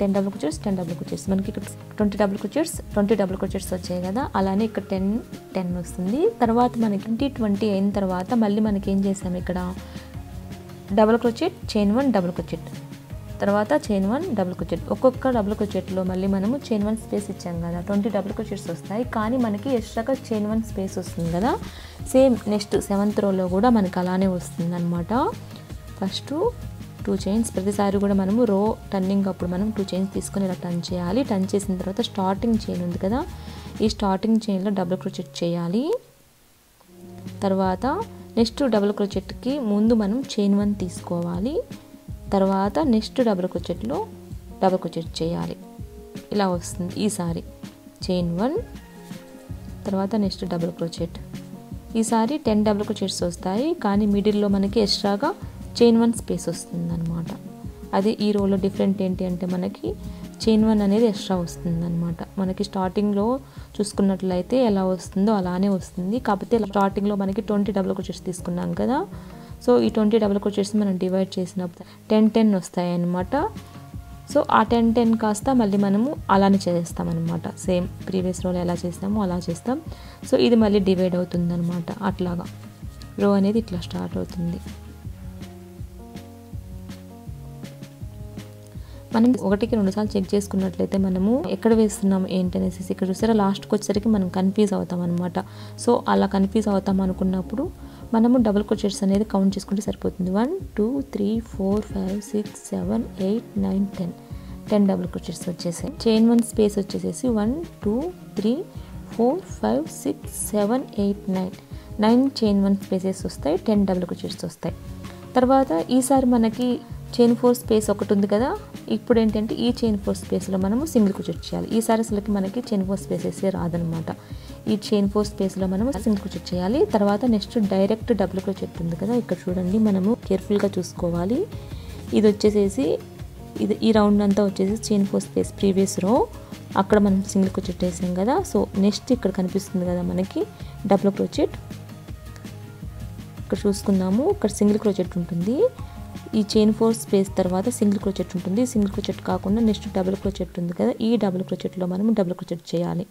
Ten double crochets ten double crochets మనకి ఇక్కడ twenty double crochets twenty double crochets వచ్చాయి కదా అలానే ఇక్కడ టెన్ టెన్ వస్తుంది. తర్వాత మనకి ట్వంటీ ట్వంటీ అయిన తర్వాత మళ్ళీ మనకి ఏం చేసాం ఇక్కడ? Double crochet chain one double crochet తర్వాత చైన్ వన్ డబుల్ క్రోచెట్ ఒక్కొక్క డబుల్ క్రోచెట్లో మళ్ళీ మనము చైన్ వన్ స్పేస్ ఇచ్చాం కదా. ట్వంటీ డబుల్ క్రోచెట్స్ వస్తాయి. కానీ మనకి ఎక్స్ట్రాగా చైన్ వన్ స్పేస్ వస్తుంది కదా. సేమ్ నెక్స్ట్ సెవెంత్ రోలో కూడా మనకి అలానే వస్తుంది అనమాట ఫస్ట్ టూ చైన్స్ ప్రతిసారి కూడా మనము రో టర్నింగ్ అప్పుడు మనం టూ చైన్స్ తీసుకొని ఇలా టర్న్ చేయాలి. టర్న్ చేసిన తర్వాత స్టార్టింగ్ చైన్ ఉంది కదా. ఈ స్టార్టింగ్ చైన్లో డబుల్ క్రోచెట్ చేయాలి. తర్వాత నెక్స్ట్ డబుల్ క్రోచెట్కి ముందు మనం చైన్ వన్ తీసుకోవాలి. తర్వాత నెక్స్ట్ డబుల్ క్రోచెట్లో డబుల్ క్రోచెట్ చేయాలి. ఇలా వస్తుంది ఈసారి చైన్ వన్ తర్వాత నెక్స్ట్ డబుల్ క్రోచెట్ ఈసారి టెన్ డబుల్ క్రోచెట్స్ వస్తాయి. కానీ మిడిల్లో మనకి ఎక్స్ట్రాగా చైన్ వన్ స్పేస్ వస్తుంది అనమాట అదే ఈ రోలో డిఫరెంట్ ఏంటి అంటే మనకి చైన్ వన్ అనేది ఎక్స్ట్రా వస్తుంది అనమాట మనకి స్టార్టింగ్లో చూసుకున్నట్లయితే ఎలా వస్తుందో అలానే వస్తుంది. కాకపోతే స్టార్టింగ్లో మనకి ట్వంటీ డబుల్ క్రోచెట్స్ తీసుకున్నాం కదా. సో ఈ ట్వంటీ డబల్ క్రోచెట్స్ మనం డివైడ్ చేసినప్పుడు టెన్ టెన్ వస్తాయి అన్నమాట సో ఆ టెన్ టెన్ కాస్త మళ్ళీ మనము అలానే చేస్తాం అనమాట సేమ్ ప్రీవియస్ రోలో ఎలా చేస్తామో అలా చేస్తాం. సో ఇది మళ్ళీ డివైడ్ అవుతుంది అనమాట అట్లాగా. రో అనేది ఇట్లా స్టార్ట్ అవుతుంది. మనం ఒకటికి రెండు సార్లు చెక్ చేసుకున్నట్లయితే మనము ఎక్కడ వేస్తున్నాం ఏంటనేసి ఇక్కడ చూసారా లాస్ట్కి వచ్చేసరికి మనం కన్ఫ్యూజ్ అవుతాం అనమాట సో అలా కన్ఫ్యూజ్ అవుతాం అనుకున్నప్పుడు మనము డబుల్ క్రోచెట్స్ అనేది కౌంట్ చేసుకుంటే సరిపోతుంది. One two three four five six seven eight nine ten ten double crochets వచ్చేసాయి. చైన్ వన్ స్పేస్ వచ్చేసేసి one two three four five six seven eight nine nine chain one spaces వస్తాయి ten double crochets వస్తాయి. తర్వాత ఈసారి మనకి chain four space ఒకటి ఉంది కదా. ఇప్పుడు ఏంటంటే ఈ చైన్ ఫోర్ స్పేస్లో మనము సింగిల్ క్రోచెట్ చేయాలి. ఈసారి అసలుకి మనకి చైన్ ఫోర్ స్పేసెస్ రాదనమాట. ఈ చైన్ ఫోర్ స్పేస్లో మనము సింగిల్ క్రోచెట్ చేయాలి. తర్వాత నెక్స్ట్ డైరెక్ట్ డబుల్ క్రోచెట్ ఉంది కదా. ఇక్కడ చూడండి మనము కేర్ఫుల్గా చూసుకోవాలి. ఇది వచ్చేసేసి ఇది ఈ రౌండ్ అంతా వచ్చేసి చైన్ ఫోర్ స్పేస్ ప్రీవియస్ రో. అక్కడ మనం సింగిల్ క్రోచెట్ వేసాం కదా. సో నెక్స్ట్ ఇక్కడ కనిపిస్తుంది కదా మనకి డబుల్ క్రోచెట్ ఇక్కడ చూసుకుందాము. ఇక్కడ సింగిల్ క్రోచెట్ ఉంటుంది. ఈ చైన్ ఫోర్ స్పేస్ తర్వాత సింగిల్ క్రోచెట్ ఉంటుంది. సింగిల్ క్రోచెట్ కాకుండా నెక్స్ట్ డబుల్ క్రోచెట్ ఉంది కదా. ఈ డబుల్ క్రోచెట్లో మనం డబుల్ క్రోచెట్ చేయాలి.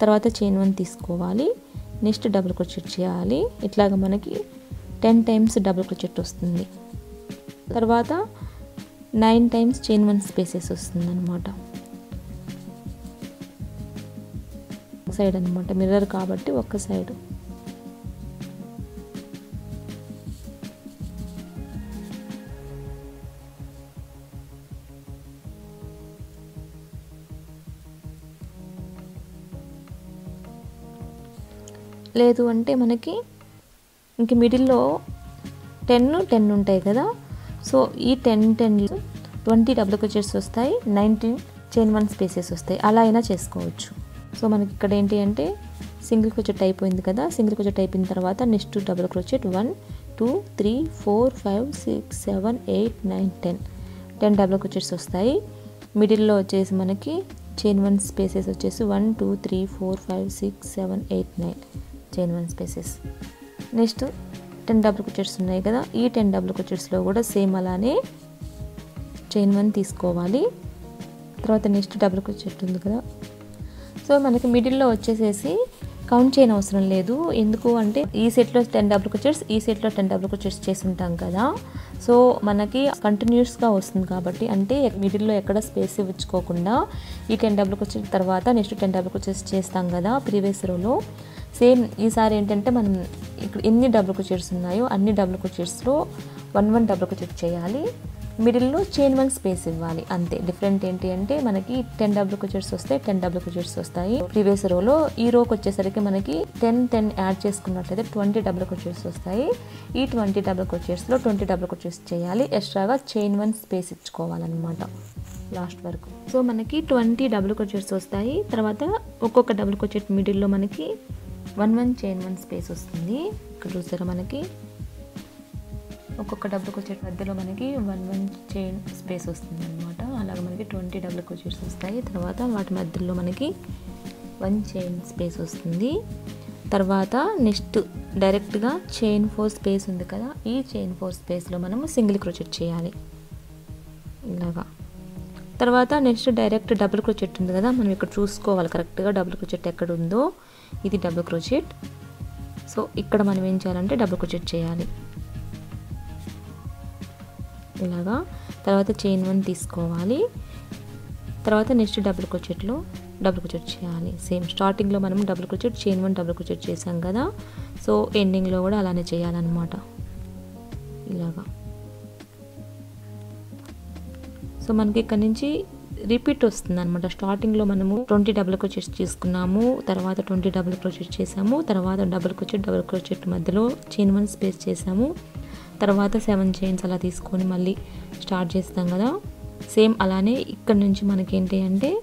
తర్వాత చైన్ వన్ తీసుకోవాలి. నెక్స్ట్ డబుల్ క్రోచెట్ చేయాలి. ఇట్లాగ మనకి టెన్ టైమ్స్ డబుల్ క్రోచెట్ వస్తుంది. తర్వాత nine times chain one spaces వస్తుంది అనమాట సైడ్ అనమాట మిర్రర్ కాబట్టి ఒక్క సైడ్ లేదు అంటే మనకి ఇంక మిడిల్లో టెన్ టెన్ ఉంటాయి కదా. సో ఈ ten ten twenty double crochets వస్తాయి నైన్టీన్ చైన్ వన్ స్పేసెస్ వస్తాయి. అలా అయినా చేసుకోవచ్చు. సో మనకి ఇక్కడ ఏంటి అంటే సింగిల్ క్రోచెట్ అయిపోయింది కదా. సింగిల్ క్రోచెట్ అయిపోయిన తర్వాత next double crochet one two three four five six seven eight nine ten. Ten double crochets వస్తాయి. మిడిల్లో వచ్చేసి మనకి చైన్ వన్ స్పేసెస్ వచ్చేసి one two three four five six seven eight nine. Genuine one spaces next ten double crochets ఉన్నాయి కదా ఈ ten double క్రోచెట్స్లో కూడా same అలానే చైన్ వన్ తీసుకోవాలి. తర్వాత నెక్స్ట్ డబుల్ క్రోచెట్ ఉంది కదా. సో మనకి మిడిల్లో వచ్చేసేసి కౌంట్ చేయని అవసరం లేదు. ఎందుకు అంటే ఈ సెట్లో టెన్ డబుల్ క్రోచెట్స్ ఈ సెట్లో టెన్ డబుల్ క్రోచెట్స్ చేసి ఉంటాం కదా. సో మనకి కంటిన్యూస్గా వస్తుంది కాబట్టి అంటే మిడిల్లో ఎక్కడ స్పేస్ ఇవ్వచ్చుకోకుండా ఈ టెన్ డబుల్ క్రోచెట్ తర్వాత నెక్స్ట్ టెన్ డబుల్ క్రోచెట్స్ చేస్తాం కదా ప్రీవియస్ రోలో సేమ్ ఈసారి ఏంటంటే మనం ఇక్కడ ఎన్ని డబుల్ క్రోచెట్స్ ఉన్నాయో అన్ని డబుల్ క్రోచెట్స్లో వన్ వన్ డబుల్ క్రోచెట్ చేయాలి. మిడిల్లో చైన్ వన్ స్పేస్ ఇవ్వాలి అంతే. డిఫరెంట్ ఏంటి అంటే మనకి టెన్ డబుల్ క్రోచెట్స్ వస్తాయి టెన్ డబుల్ క్రోచెట్స్ వస్తాయి. ప్రీవియస్ రోలో ఈ రోకి వచ్చేసరికి మనకి టెన్ టెన్ యాడ్ చేసుకున్నట్లయితే ట్వంటీ డబుల్ క్రోచెట్స్ వస్తాయి. ఈ ట్వంటీ డబుల్ క్రోచెట్స్లో ట్వంటీ డబుల్ క్రోచెట్స్ చేయాలి. ఎక్స్ట్రాగా చైన్ వన్ స్పేస్ ఇచ్చుకోవాలన్నమాట లాస్ట్ వరకు. సో మనకి ట్వంటీ డబుల్ క్రోచెట్స్ వస్తాయి. తర్వాత ఒక్కొక్క డబుల్ క్రోచెట్ మిడిల్లో మనకి one one chain one space వస్తుంది. ఇక్కడ చూసారా మనకి? ఒక్కొక్క డబుల్ వచ్చే మధ్యలో మనకి వన్ వన్ చైన్ స్పేస్ వస్తుంది అనమాట అలాగే మనకి ట్వంటీ డబ్బులకు క్రోచెట్స్ వస్తాయి. తర్వాత వాటి మధ్యలో మనకి వన్ చైన్ స్పేస్ వస్తుంది. తర్వాత నెక్స్ట్ డైరెక్ట్గా చైన్ ఫోర్ స్పేస్ ఉంది కదా ఈ చైన్ ఫోర్ స్పేస్లో మనము సింగిల్ క్రోచెట్ చేయాలి. ఇలాగా. తర్వాత నెక్స్ట్ డైరెక్ట్ డబుల్ క్రోచెట్ ఉంది కదా మనం ఇక్కడ చూసుకోవాలి. కరెక్ట్గా డబుల్ క్రొచెట్ ఎక్కడ ఉందో. ఇది డబుల్ క్రోచెట్. సో ఇక్కడ మనం ఏం చేయాలంటే డబుల్ క్రోచెట్ చేయాలి. ఇలాగా. తర్వాత చైన్ వన్ తీసుకోవాలి. తర్వాత నెక్స్ట్ డబుల్ క్రోచెట్లో డబుల్ క్రోచెట్ చేయాలి. సేమ్ స్టార్టింగ్లో మనం double crochet chain one double crochet చేసాం కదా. సో ఎండింగ్లో కూడా అలానే చేయాలన్నమాట. ఇలాగా. సో మనకి ఇక్కడ నుంచి రిపీట్ వస్తుంది అనమాట స్టార్టింగ్లో మనము ట్వంటీ డబుల్ క్రోచెట్ తీసుకున్నాము తర్వాత ట్వంటీ డబుల్ క్రోచెట్ చేసాము తర్వాత డబుల్ క్రోచెట్ డబుల్ క్రోచెట్ మధ్యలో చైన్ వన్ స్పేస్ చేసాము. తర్వాత సెవెన్ చైన్స్ అలా తీసుకొని మళ్ళీ స్టార్ట్ చేస్తాం కదా. సేమ్ అలానే ఇక్కడ నుంచి మనకేంటి అంటే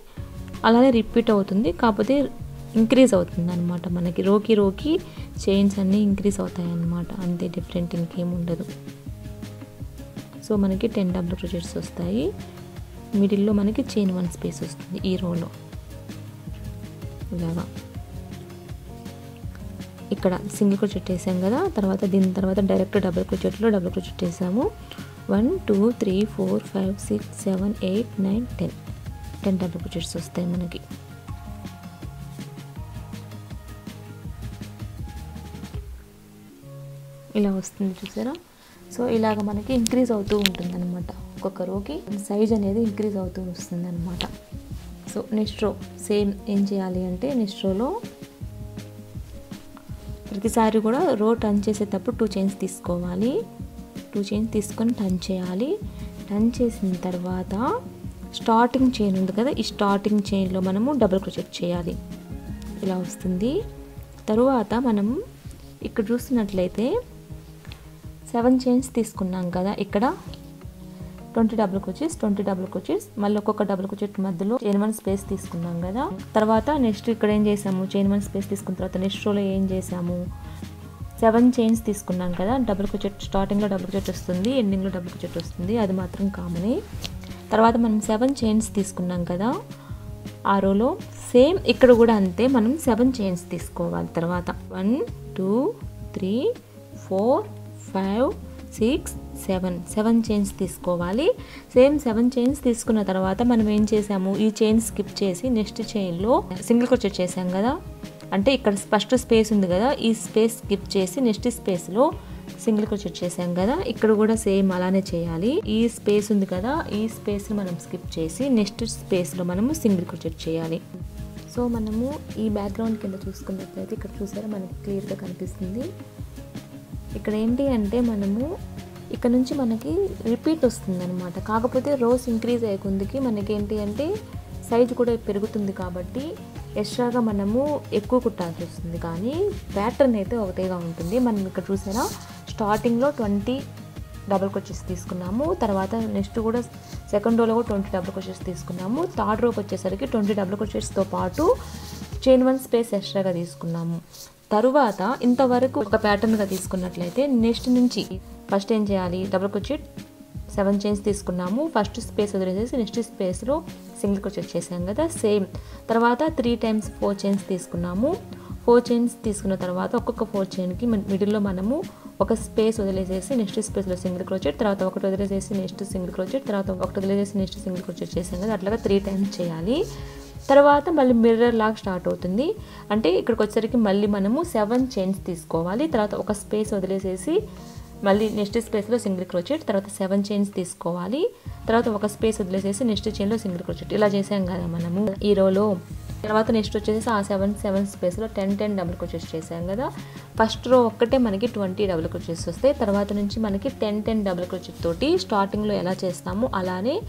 అలానే రిపీట్ అవుతుంది కాకపోతే ఇంక్రీజ్ అవుతుంది అనమాట మనకి. రోకి రోకి చైన్స్ అన్నీ ఇంక్రీజ్ అవుతాయి అన్నమాట అంతే డిఫరెంట్ ఇంకేం ఉండదు. సో మనకి టెన్ డబ్ల్యూ క్రోచెట్స్ వస్తాయి. మిడిల్లో మనకి చైన్ వన్ స్పేస్ వస్తుంది ఈ రోలో ఇలాగా. ఇక్కడ సింగిల్ క్రోచెట్ వేసాం కదా తర్వాత దీని తర్వాత డైరెక్ట్ డబుల్ క్రోచెట్లో డబుల్ క్రోచెట్ వేసాము one two three four five six seven eight nine ten ten double crochets వస్తాయి మనకి. ఇలా వస్తుంది చూసారా? సో ఇలాగ మనకి ఇంక్రీజ్ అవుతూ ఉంటుంది అనమాట ఒక్కొక్క రోకి సైజ్ అనేది ఇంక్రీజ్ అవుతూ వస్తుంది అనమాట సో నెక్స్ట్ రో సేమ్ ఏం చేయాలి అంటే నెక్స్ట్ రోలో ప్రతిసారి కూడా రో టర్న్ చేసేటప్పుడు టూ చైన్స్ తీసుకోవాలి. టూ చైన్స్ తీసుకొని టర్న్ చేయాలి. టర్న్ చేసిన తర్వాత స్టార్టింగ్ చైన్ ఉంది కదా ఈ స్టార్టింగ్ చైన్లో మనము డబుల్ క్రోచెట్ చేయాలి. ఇలా వస్తుంది. తరువాత మనం ఇక్కడ చూస్తున్నట్లయితే సెవెన్ చైన్స్ తీసుకున్నాం కదా ఇక్కడ ట్వంటీ డబుల్ కుచీస్ ట్వంటీ డబుల్ కుచీస్ మళ్ళీ ఒక్కొక్క డబుల్ కుచీట్ మధ్యలో చైన్ వన్ స్పేస్ తీసుకున్నాం కదా. తర్వాత నెక్స్ట్ ఇక్కడ ఏం చేసాము చైన్ వన్ స్పేస్ తీసుకున్న తర్వాత నెక్స్ట్ రోలో ఏం చేసాము సెవెన్ చైన్స్ తీసుకున్నాం కదా. డబుల్ కుచెట్ స్టార్టింగ్లో డబుల్ కుచెట్ వస్తుంది ఎండింగ్లో డబుల్ కుచెట్ వస్తుంది. అది మాత్రం కామనే తర్వాత మనం సెవెన్ చైన్స్ తీసుకున్నాం కదా. ఆ రోలో సేమ్ ఇక్కడ కూడా అంతే మనం సెవెన్ చైన్స్ తీసుకోవాలి తర్వాత. One two three four five six seven seven chains తీసుకోవాలి. సేమ్ సెవెన్ చైన్స్ తీసుకున్న తర్వాత మనం ఏం చేసాము? ఈ చైన్ స్కిప్ చేసి నెక్స్ట్ చైన్లో సింగిల్ క్రోచెట్ చేసాం కదా. అంటే ఇక్కడ ఫస్ట్ స్పేస్ ఉంది కదా. ఈ స్పేస్ స్కిప్ చేసి నెక్స్ట్ స్పేస్లో సింగిల్ క్రోచెట్ చేసాం కదా. ఇక్కడ కూడా సేమ్ అలానే చేయాలి. ఈ స్పేస్ ఉంది కదా. ఈ స్పేస్ మనం స్కిప్ చేసి నెక్స్ట్ స్పేస్లో మనము సింగిల్ క్రోచెట్ చేయాలి. సో మనము ఈ బ్యాక్గ్రౌండ్ కింద చూసుకున్నట్లయితే ఇక్కడ చూసారా? మనకి క్లియర్గా కనిపిస్తుంది. ఇక్కడ ఏంటి అంటే మనము ఇక్కడ నుంచి మనకి రిపీట్ వస్తుంది అనమాట కాకపోతే రోస్ ఇంక్రీజ్ అయ్యే కొందికి మనకి ఏంటి అంటే సైజు కూడా పెరుగుతుంది కాబట్టి ఎక్స్ట్రాగా మనము ఎక్కువ కుట్టాల్సి వస్తుంది. కానీ ప్యాటర్న్ అయితే ఒకటేగా ఉంటుంది. మనం ఇక్కడ చూసారా? స్టార్టింగ్లో ట్వంటీ డబుల్ క్రోచెస్ తీసుకున్నాము. తర్వాత నెక్స్ట్ కూడా సెకండ్ రోలో కూడా ట్వంటీ డబుల్ క్రోచెస్ తీసుకున్నాము. థర్డ్ రోకి వచ్చేసరికి ట్వంటీ డబుల్ క్రోచెస్తో పాటు చైన్ వన్ స్పేస్ ఎక్స్ట్రాగా తీసుకున్నాము. తరువాత ఇంతవరకు ఒక ప్యాటర్న్గా తీసుకున్నట్లయితే నెక్స్ట్ నుంచి ఫస్ట్ ఏం చేయాలి? డబుల్ క్రోచెట్ సెవెన్ చైన్స్ తీసుకున్నాము. ఫస్ట్ స్పేస్ వదిలేసేసి నెక్స్ట్ స్పేస్లో సింగిల్ క్రోచెట్ చేసాం కదా? సేమ్ తర్వాత త్రీ టైమ్స్ ఫోర్ చైన్స్ తీసుకున్నాము. ఫోర్ చైన్స్ తీసుకున్న తర్వాత ఒక్కొక్క ఫోర్ చైన్కి మిడిల్లో మనము ఒక స్పేస్ వదిలేసేసి నెక్స్ట్ స్పేస్లో సింగిల్ క్రోచెట్ తర్వాత ఒకటి వదిలేసేసి నెక్స్ట్ సింగిల్ క్రోచెట్ తర్వాత ఒకటి వదిలేసేసి నెక్స్ట్ సింగిల్ క్రోచెట్ చేసాం కదా? అట్లాగా త్రీ టైమ్స్ చేయాలి. తర్వాత మళ్ళీ మిర్రర్ లాగా స్టార్ట్ అవుతుంది. అంటే ఇక్కడికి వచ్చేసరికి మళ్ళీ మనము సెవెన్ చైన్స్ తీసుకోవాలి. తర్వాత ఒక స్పేస్ వదిలేసేసి మళ్ళీ నెక్స్ట్ స్పేస్లో సింగిల్ క్రోచెట్ తర్వాత సెవెన్ చైన్స్ తీసుకోవాలి. తర్వాత ఒక స్పేస్ వదిలేసేసి నెక్స్ట్ చైన్లో సింగిల్ క్రోచెట్ ఇలా చేసాం కదా మనము ఈ రోలో. తర్వాత నెక్స్ట్ వచ్చేసి ఆ సెవెన్ సెవెన్ స్పేస్లో టెన్ టెన్ డబుల్ క్రోచెస్ చేసాం కదా. ఫస్ట్ రో ఒక్కటే మనకి ట్వంటీ డబుల్ క్రోచెస్ వస్తాయి. తర్వాత నుంచి మనకి టెన్ టెన్ డబుల్ క్రోచెట్ తోటి స్టార్టింగ్లో ఎలా చేస్తామో అలానే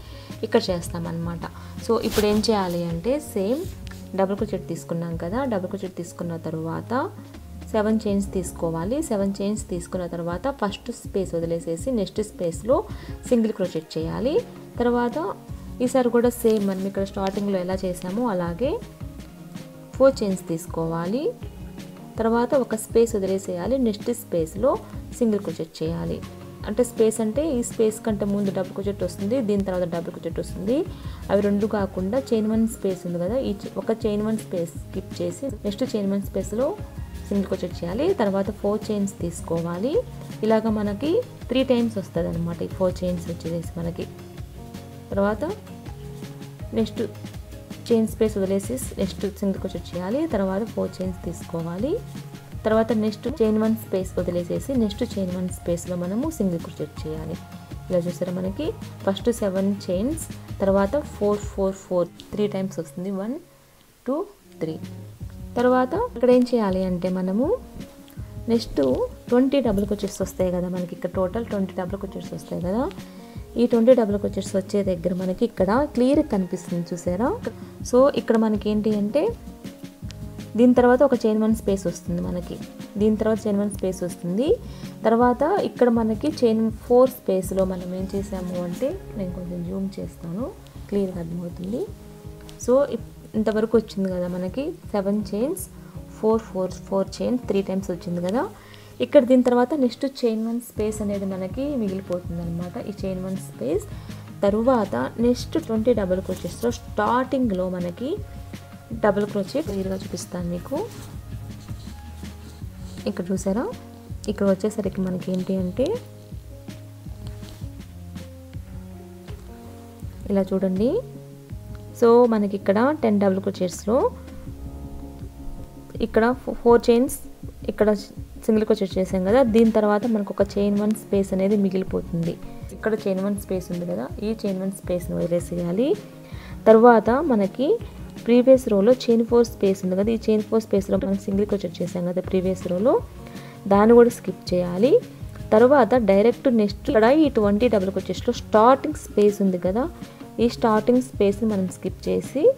ఇక్కడ చేస్తామన్నమాట. సో ఇప్పుడు ఏం చేయాలి అంటే సేమ్ డబుల్ క్రోచెట్ తీసుకున్నాం కదా. డబుల్ క్రోచెట్ తీసుకున్న తర్వాత సెవెన్ చైన్స్ తీసుకోవాలి. సెవెన్ చైన్స్ తీసుకున్న తర్వాత ఫస్ట్ స్పేస్ వదిలేసేసి నెక్స్ట్ స్పేస్లో సింగిల్ క్రోచెట్ చేయాలి. తర్వాత ఈసారి కూడా సేమ్ మనం ఇక్కడ స్టార్టింగ్లో ఎలా చేసామో అలాగే ఫోర్ చైన్స్ తీసుకోవాలి. తర్వాత ఒక స్పేస్ వదిలేసేయాలి. నెక్స్ట్ స్పేస్లో సింగిల్ క్రోచెట్ చేయాలి. అంటే స్పేస్ అంటే ఈ స్పేస్ కంటే ముందు డబుల్ క్రోచెట్ వస్తుంది దీని తర్వాత డబుల్ క్రోచెట్ వస్తుంది. అవి రెండు కాకుండా చైన్ వన్ స్పేస్ ఉంది కదా ఈ ఒక చైన్ వన్ స్పేస్ స్కిప్ చేసి నెక్స్ట్ చైన్ వన్ స్పేస్లో సింగిల్ క్రోచెట్ చేయాలి. తర్వాత ఫోర్ చైన్స్ తీసుకోవాలి. ఇలాగ మనకి త్రీ టైమ్స్ వస్తుంది అనమాట ఈ ఫోర్ చైన్స్ వచ్చేసి మనకి. తర్వాత నెక్స్ట్ చైన్ స్పేస్ వదిలేసి నెక్స్ట్ సింగిల్ క్రోచెట్ చేయాలి. తర్వాత ఫోర్ చైన్స్ తీసుకోవాలి. తర్వాత నెక్స్ట్ చైన్ వన్ స్పేస్ వదిలేసేసి నెక్స్ట్ చైన్ వన్ స్పేస్లో మనము సింగిల్ క్రోచెట్ చేయాలి. ఇలా చూసారా మనకి? ఫస్ట్ సెవెన్ చైన్స్ తర్వాత four four four three times వస్తుంది. వన్ టూ త్రీ తర్వాత ఇక్కడ ఏం చేయాలి అంటే మనము నెక్స్ట్ ట్వంటీ డబుల్ కొచ్చేసి వస్తాయి కదా మనకి ఇక్కడ టోటల్ ట్వంటీ డబుల్ కొచ్చేసి వస్తాయి కదా. ఈ ట్వంటీ డబుల్ కొచ్చేసి వచ్చే దగ్గర మనకి ఇక్కడ క్లియర్ కనిపిస్తుంది చూసారా? సో ఇక్కడ మనకి ఏంటి అంటే దీని తర్వాత ఒక చైన్ వన్ స్పేస్ వస్తుంది మనకి. దీని తర్వాత చైన్ వన్ స్పేస్ వస్తుంది. తర్వాత ఇక్కడ మనకి చైన్ ఫోర్ స్పేస్లో మనం ఏం చేసాము అంటే నేను కొంచెం జూమ్ చేస్తాను. క్లియర్గా అర్థమవుతుంది. సో ఇంతవరకు వచ్చింది కదా మనకి. Seven chains four four four chains three times వచ్చింది కదా. ఇక్కడ దీని తర్వాత నెక్స్ట్ చైన్ వన్ స్పేస్ అనేది మనకి మిగిలిపోతుంది అనమాట ఈ చైన్ వన్ స్పేస్ తరువాత నెక్స్ట్ ట్వంటీ డబుల్ క్రోచెస్లో స్టార్టింగ్లో మనకి డబుల్ క్రోచెట్ క్లియర్గా చూపిస్తాను మీకు. ఇక్కడ చూసారా? ఇక్కడ వచ్చేసరికి మనకి ఏంటి అంటే ఇలా చూడండి. సో మనకి ఇక్కడ టెన్ డబుల్ క్రోచెస్లో ఇక్కడ ఫోర్ చైన్స్ ఇక్కడ సింగిల్ క్రోచెట్ చేసాం కదా దీని తర్వాత మనకు ఒక చైన్ వన్ స్పేస్ అనేది మిగిలిపోతుంది. ఇక్కడ చైన్ వన్ స్పేస్ ఉంది కదా ఈ చైన్ వన్ స్పేస్ని వదిలేసేయాలి. తర్వాత మనకి ప్రీవియస్ రోలో చైన్ ఫోర్ స్పేస్ ఉంది కదా ఈ చైన్ ఫోర్ స్పేస్లో మనం సింగిల్ క్రోచెట్ చేసాం కదా ప్రీవియస్ రోలో దాన్ని కూడా స్కిప్ చేయాలి. తర్వాత డైరెక్ట్ నెక్స్ట్ ఇక్కడ ఈ ట్వంటీ డబుల్ క్రోచెస్లో స్టార్టింగ్ స్పేస్ ఉంది కదా ఈ స్టార్టింగ్ స్పేస్ని మనం స్కిప్ చేసి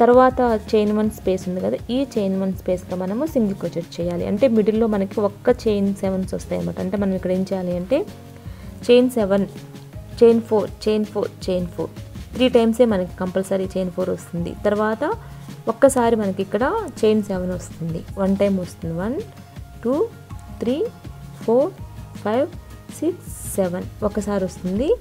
తర్వాత చైన్ వన్ స్పేస్ ఉంది కదా ఈ చైన్ వన్ స్పేస్లో మనము సింగిల్ క్రోచెట్ చేయాలి. అంటే మిడిల్లో మనకి ఒక్క చైన్ సెవెన్స్ వస్తాయి అన్నమాట అంటే మనం ఇక్కడ ఏం చేయాలి అంటే chain seven chain four chain four chain four three టైమ్సే మనకి కంపల్సరీ చైన్ ఫోర్ వస్తుంది. తర్వాత ఒక్కసారి మనకి ఇక్కడ చైన్ సెవెన్ వస్తుంది. వన్ టైం వస్తుంది. One two three four five six seven ఒకసారి వస్తుంది.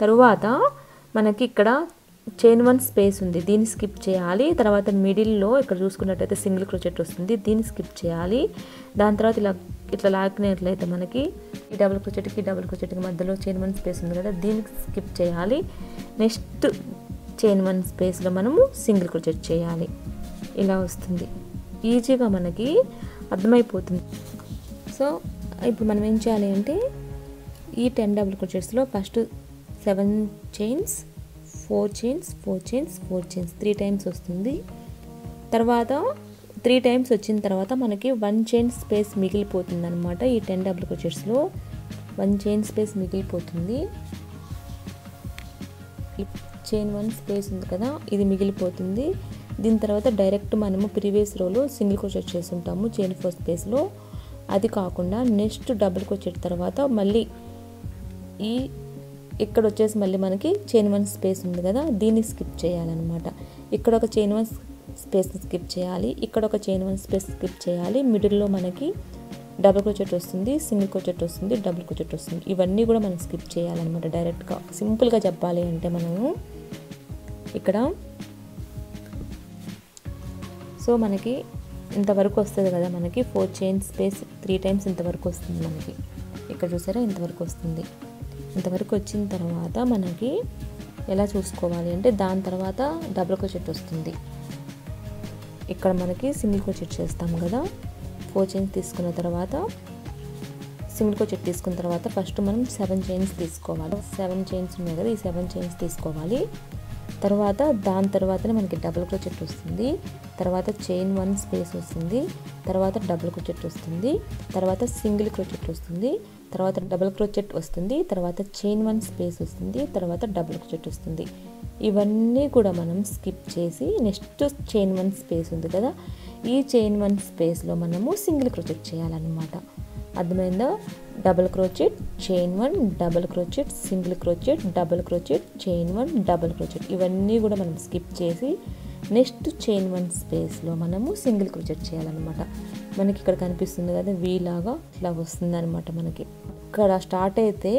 తరువాత మనకి ఇక్కడ చైన్ వన్ స్పేస్ ఉంది. దీన్ని స్కిప్ చేయాలి. తర్వాత మిడిల్లో ఇక్కడ చూసుకున్నట్టయితే సింగిల్ క్రోచెట్ వస్తుంది. దీన్ని స్కిప్ చేయాలి. దాని తర్వాత ఇలా ఇట్లా లాగినట్లయితే మనకి ఈ డబుల్ క్రోచెట్కి డబుల్ క్రోచెట్కి మధ్యలో చైన్ వన్ స్పేస్ ఉంది కదా దీనికి స్కిప్ చేయాలి. నెక్స్ట్ చైన్ వన్ స్పేస్లో మనము సింగిల్ క్రోచెట్ చేయాలి. ఇలా వస్తుంది. ఈజీగా మనకి అర్థమైపోతుంది. సో ఇప్పుడు మనం ఏం చేయాలి అంటే ఈ ten double క్రోచెట్స్లో first seven chains four chains four chains four chains. Three times వస్తుంది. తర్వాత త్రీ టైమ్స్ వచ్చిన తర్వాత మనకి వన్ చైన్ స్పేస్ మిగిలిపోతుంది అనమాట ఈ టెన్ డబుల్ క్రోచెట్స్లో వన్ చైన్ స్పేస్ మిగిలిపోతుంది. చైన్ వన్ స్పేస్ ఉంది కదా ఇది మిగిలిపోతుంది. దీని తర్వాత డైరెక్ట్ మనము ప్రీవియస్ రోలో సింగిల్ క్రోచెట్ చేసి ఉంటాము చైన్ ఫోర్ స్పేస్లో. అది కాకుండా నెక్స్ట్ డబుల్ క్రోచెట్ తర్వాత మళ్ళీ ఈ ఇక్కడ వచ్చేసి మళ్ళీ మనకి చైన్ వన్ స్పేస్ ఉంది కదా దీన్ని స్కిప్ చేయాలన్నమాట. ఇక్కడ ఒక చైన్ వన్ స్పేస్ని స్కిప్ చేయాలి ఇక్కడ ఒక చైన్ వన్ స్పేస్ స్కిప్ చేయాలి మిడిల్లో మనకి డబుల్ క్రోచెట్ వస్తుంది సింగిల్ క్రోచెట్ వస్తుంది డబుల్ క్రోచెట్ వస్తుంది. ఇవన్నీ కూడా మనం స్కిప్ చేయాలన్నమాట డైరెక్ట్గా సింపుల్గా చెప్పాలి అంటే మనము ఇక్కడ సో మనకి ఇంతవరకు వస్తుంది కదా మనకి four chain space three times ఇంతవరకు వస్తుంది మనకి. ఇక్కడ చూసారా? ఇంతవరకు వస్తుంది. ఇంతవరకు వచ్చిన తర్వాత మనకి ఎలా చూసుకోవాలి అంటే దాని తర్వాత డబుల్ క్రోచెట్ వస్తుంది. ఇక్కడ మనకి సింగిల్ క్రోచెట్ చేస్తాం కదా. ఫోర్ చైన్స్ తీసుకున్న తర్వాత సింగిల్ క్రోచెట్ తీసుకున్న తర్వాత ఫస్ట్ మనం సెవెన్ చైన్స్ తీసుకోవాలి. సెవెన్ చైన్స్ ఉన్నాయి కదా ఈ సెవెన్ చైన్స్ తీసుకోవాలి. తర్వాత దాని తర్వాతనే మనకి డబుల్ క్రోచెట్ వస్తుంది. తర్వాత చైన్ వన్ స్పేస్ వస్తుంది. తర్వాత డబుల్ క్రోచెట్ వస్తుంది. తర్వాత సింగిల్ క్రోచెట్ వస్తుంది. తర్వాత డబుల్ క్రోచెట్ వస్తుంది తర్వాత చైన్ వన్ స్పేస్ వస్తుంది తర్వాత డబుల్ క్రోచెట్ వస్తుంది. ఇవన్నీ కూడా మనం స్కిప్ చేసి నెక్స్ట్ చైన్ వన్ స్పేస్ ఉంది కదా ఈ చైన్ వన్ స్పేస్లో మనము సింగిల్ క్రోచెట్ చేయాలన్నమాట. అర్థమైందా? Double crochet chain one double crochet single crochet double crochet chain one double crochet. ఇవన్నీ కూడా మనం స్కిప్ చేసి నెక్స్ట్ చైన్ వన్ స్పేస్లో మనము సింగిల్ క్రోచెట్ చేయాలన్నమాట. మనకి ఇక్కడ కనిపిస్తుంది కదా వీ లాగా ఇట్లా వస్తుంది అనమాట మనకి. ఇక్కడ స్టార్ట్ అయితే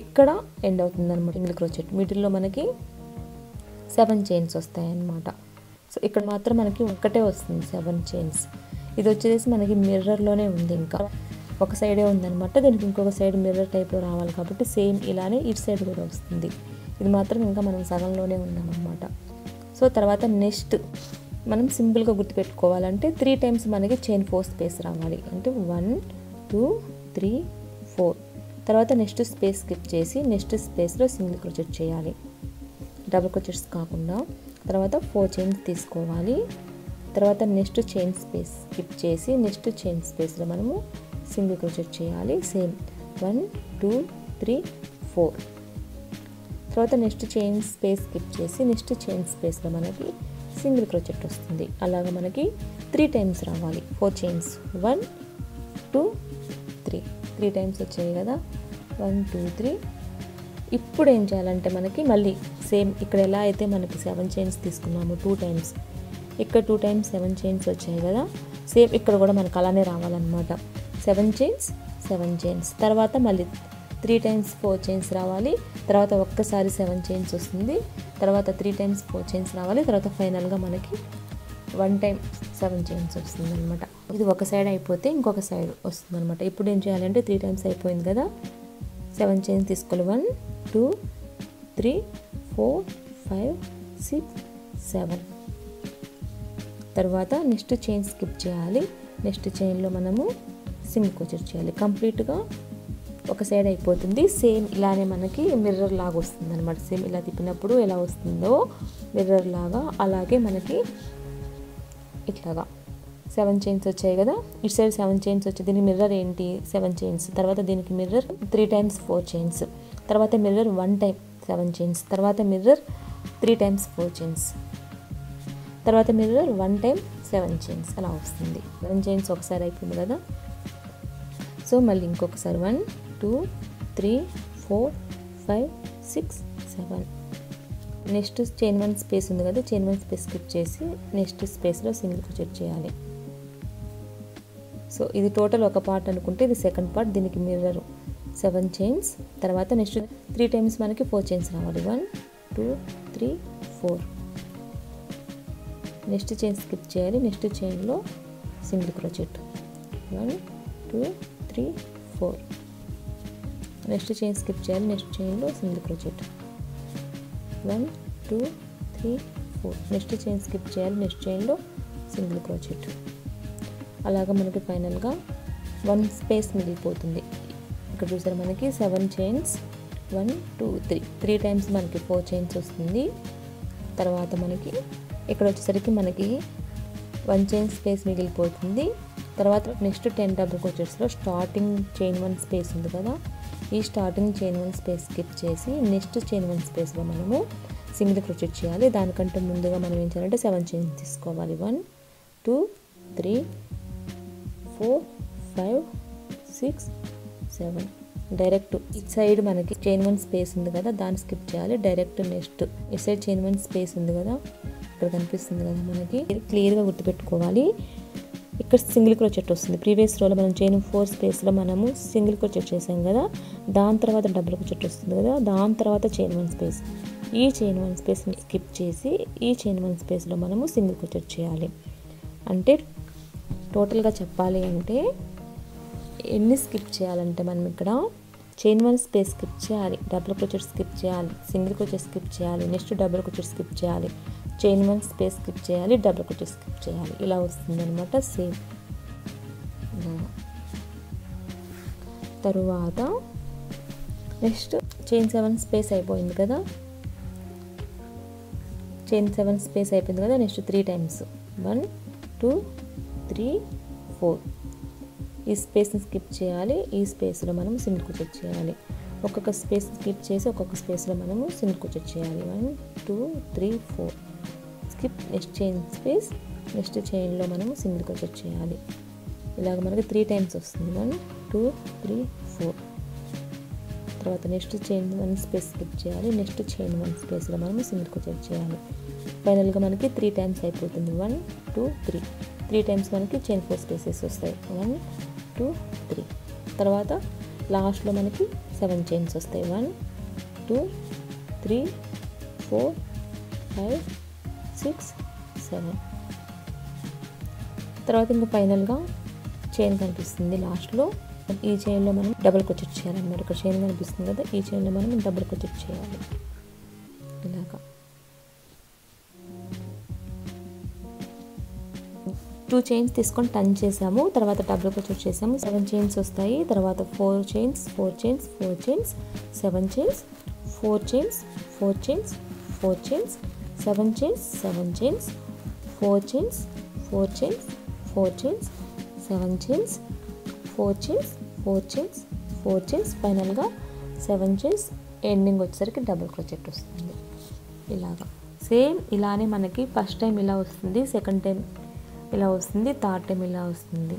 ఇక్కడ ఎండ్ అవుతుంది అనమాట సింగిల్ క్రోచెట్ మిడిల్లో మనకి సెవెన్ చైన్స్ వస్తాయన్నమాట. సో ఇక్కడ మాత్రం మనకి ఒక్కటే వస్తుంది సెవెన్ చైన్స్. ఇది వచ్చేసి మనకి మిర్రర్లోనే ఉంది ఇంకా. ఒక సైడే ఉందనమాట దీనికి ఇంకొక సైడ్ మిర్రర్ టైప్లో రావాలి కాబట్టి సేమ్ ఇలానే ఇటు సైడ్ కూడా వస్తుంది. ఇది మాత్రం ఇంకా మనం సగంలోనే ఉన్నామన్నమాట. సో తర్వాత నెక్స్ట్ మనం సింపుల్గా గుర్తుపెట్టుకోవాలంటే త్రీ టైమ్స్ మనకి చైన్ ఫోర్ స్పేస్ రావాలి. అంటే వన్ టూ త్రీ ఫోర్ తర్వాత నెక్స్ట్ స్పేస్ స్కిప్ చేసి నెక్స్ట్ స్పేస్లో సింగిల్ క్రోచెట్ చేయాలి. డబుల్ క్రోచెట్స్ కాకుండా తర్వాత ఫోర్ చైన్స్ తీసుకోవాలి. తర్వాత నెక్స్ట్ చైన్ స్పేస్ స్కిప్ చేసి నెక్స్ట్ చైన్ స్పేస్లో మనము సింగిల్ క్రోచెట్ చేయాలి. Same one two three four తర్వాత నెక్స్ట్ చైన్ స్పేస్ స్కిప్ చేసి నెక్స్ట్ చైన్ స్పేస్లో మనకి సింగిల్ క్రోచెట్ వస్తుంది. అలాగ మనకి త్రీ టైమ్స్ రావాలి. Four chains one two three. Three times వచ్చాయి కదా? One two three. ఇప్పుడు ఏం చేయాలంటే మనకి మళ్ళీ సేమ్ ఇక్కడ ఎలా అయితే మనకి సెవెన్ చైన్స్ తీసుకున్నాము టూ టైమ్స్ ఇక్కడ టూ టైమ్స్ సెవెన్ చైన్స్ వచ్చాయి కదా? సేమ్ ఇక్కడ కూడా మనకు అలానే రావాలన్నమాట. Seven chains seven chains. తర్వాత మళ్ళీ త్రీ టైమ్స్ ఫోర్ చైన్స్ రావాలి. తర్వాత ఒక్కసారి సెవెన్ చైన్స్ వస్తుంది. తర్వాత త్రీ టైమ్స్ ఫోర్ చైన్స్ రావాలి. తర్వాత ఫైనల్గా మనకి వన్ టైం సెవెన్ చైన్స్ వస్తుంది అనమాట ఇది ఒక సైడ్ అయిపోతే ఇంకొక సైడ్ వస్తుంది అనమాట ఇప్పుడు ఏం చేయాలంటే త్రీ టైమ్స్ అయిపోయింది కదా. సెవెన్ చైన్స్ తీసుకోవాలి one two three four five six seven. తర్వాత నెక్స్ట్ చైన్ స్కిప్ చేయాలి. నెక్స్ట్ చైన్లో మనము సింగిల్ కోచర్ చేయాలి. కంప్లీట్గా ఒక సైడ్ అయిపోతుంది. సేమ్ ఇలానే మనకి మిర్రర్ లాగా వస్తుంది అనమాట సేమ్ ఇలా తిప్పినప్పుడు ఎలా వస్తుందో మిర్రర్ లాగా అలాగే మనకి ఇట్లాగా సెవెన్ చైన్స్ వచ్చాయి కదా. ఇటు సైడ్ సెవెన్ చైన్స్ వచ్చాయి దీనికి మిర్రర్ ఏంటి? Seven chains. తర్వాత దీనికి mirror three times four chains. తర్వాత mirror one time seven chains. తర్వాత mirror three times four chains. తర్వాత mirror one time seven chains. అలా వస్తుంది. సెవెన్ చైన్స్ ఒకసారి అయిపోయింది కదా. సో మళ్ళీ ఇంకొకసారి one two three four five six seven. Next chain one space ఉంది కదా చైన్ వన్ స్పేస్ స్కిప్ చేసి నెక్స్ట్ స్పేస్లో సింగిల్ క్రోచెట్ చేయాలి. సో ఇది టోటల్ ఒక పార్ట్ అనుకుంటే ఇది సెకండ్ పార్ట్ దీనికి మిర్రర్ సెవెన్ చైన్స్ తర్వాత నెక్స్ట్ త్రీ టైమ్స్ మనకి ఫోర్ చైన్స్ రావాలి. One two three four. Next chain skip చేయాలి next చైన్లో single crochet one two three four. Next chain skip చేయాలి. Next చైన్లో single crochet one two three four next chain skip చేయాలి. Next చైన్లో single crochet అలాగా మనకి ఫైనల్గా one space మిగిలిపోతుంది. ఇక్కడ చూసారు మనకి seven chains. One two three three times మనకి ఫోర్ చైన్స్ వస్తుంది. తర్వాత మనకి ఇక్కడ వచ్చేసరికి మనకి వన్ చైన్ స్పేస్ మిగిలిపోతుంది. తర్వాత నెక్స్ట్ టెన్ డబుల్ క్రోచెట్స్లో స్టార్టింగ్ చైన్ వన్ స్పేస్ ఉంది కదా. ఈ starting chain one space skip చేసి నెక్స్ట్ చైన్ వన్ స్పేస్లో మనము సింగిల్ క్రోచెట్ చేయాలి. దానికంటే ముందుగా మనం ఏం చేయాలంటే సెవెన్ చైన్ తీసుకోవాలి. One two three four five six seven direct it side మనకి చైన్ వన్ స్పేస్ ఉంది కదా దాన్ని స్కిప్ చేయాలి. Direct next it side chain one space ఉంది కదా ఇక్కడ కనిపిస్తుంది కదా మనకి. క్లియర్గా గుర్తుపెట్టుకోవాలి. ఇక్కడ సింగిల్ క్రోచెట్ వస్తుంది. ప్రీవియస్ రోలో మనం చైన్ ఫోర్ స్పేస్లో మనము సింగిల్ క్రోచెట్ చేసాం కదా దాని తర్వాత డబుల్ క్రోచెట్ వస్తుంది కదా దాని తర్వాత చైన్ వన్ స్పేస్. ఈ చైన్ వన్ స్పేస్ని స్కిప్ చేసి ఈ చైన్ వన్ స్పేస్లో మనము సింగిల్ క్రోచెట్ చేయాలి. అంటే టోటల్గా చెప్పాలి అంటే ఎన్ని స్కిప్ చేయాలంటే మనం ఇక్కడ చైన్ వన్ స్పేస్ స్కిప్ చేయాలి డబుల్ క్రోచెట్ స్కిప్ చేయాలి సింగిల్ క్రోచెట్ స్కిప్ చేయాలి నెక్స్ట్ డబుల్ క్రోచెట్ స్కిప్ చేయాలి. చైన్ వన్ స్పేస్ స్కిప్ చేయాలి డబుల్ కుట్టి స్కిప్ చేయాలి. ఇలా వస్తుంది అనమాట సేమ్ తరువాత నెక్స్ట్ చైన్ సెవెన్ స్పేస్ అయిపోయింది కదా. చైన్ సెవెన్ స్పేస్ అయిపోయింది కదా next three times. One two three four. ఈ స్పేస్ని స్కిప్ చేయాలి ఈ స్పేస్లో మనం సింగిల్ కుచెట్ చేయాలి. ఒక్కొక్క స్పేస్ స్కిప్ చేసి ఒక్కొక్క స్పేస్లో మనము సింగిల్ కుచెట్ చేయాలి. One two three four. Skip next chain space next చైన్లో మనము సింగిల్ కుచెట్ చేయాలి. ఇలాగ మనకి త్రీ టైమ్స్ వస్తుంది. వన్ టూ త్రీ ఫోర్ తర్వాత next chain one space skip చేయాలి. నెక్స్ట్ చైన్ వన్ స్పేస్లో మనము సింగిల్ కుచెట్ చేయాలి. ఫైనల్గా మనకి త్రీ టైమ్స్ అయిపోతుంది. One two three three times మనకి చైన్ ఫోర్ స్పేసెస్ వస్తాయి. వన్ టూ త్రీ తర్వాత లాస్ట్లో మనకి సెవెన్ చైన్స్ వస్తాయి. One two three four five six seven. తర్వాత ఇంకా ఫైనల్గా చైన్ కనిపిస్తుంది లాస్ట్లో. ఈ చైన్లో మనం డబుల్ కొచ్చెట్ చేయాలన్నమాట ఇక్కడ చైన్ కనిపిస్తుంది కదా ఈ చైన్లో మనం డబుల్ కొచ్చెట్ చేయాలి. ఇలాగా. టూ చైన్స్ తీసుకొని టన్ చేసాము. తర్వాత డబుల్ క్రోచెట్ చేసాము. సెవెన్ చైన్స్ వస్తాయి. తర్వాత four chains four chains four chains seven chains four chains four chains four chains seven chains seven chains four chains four chains four chains seven chains four chains four chains four chains. ఫైనల్గా seven chains. Ending వచ్చేసరికి double crochet వస్తుంది. ఇలాగా. Same ఇలానే మనకి first time ఇలా వస్తుంది second time ఇలా వస్తుంది థర్డ్ టైం ఇలా వస్తుంది.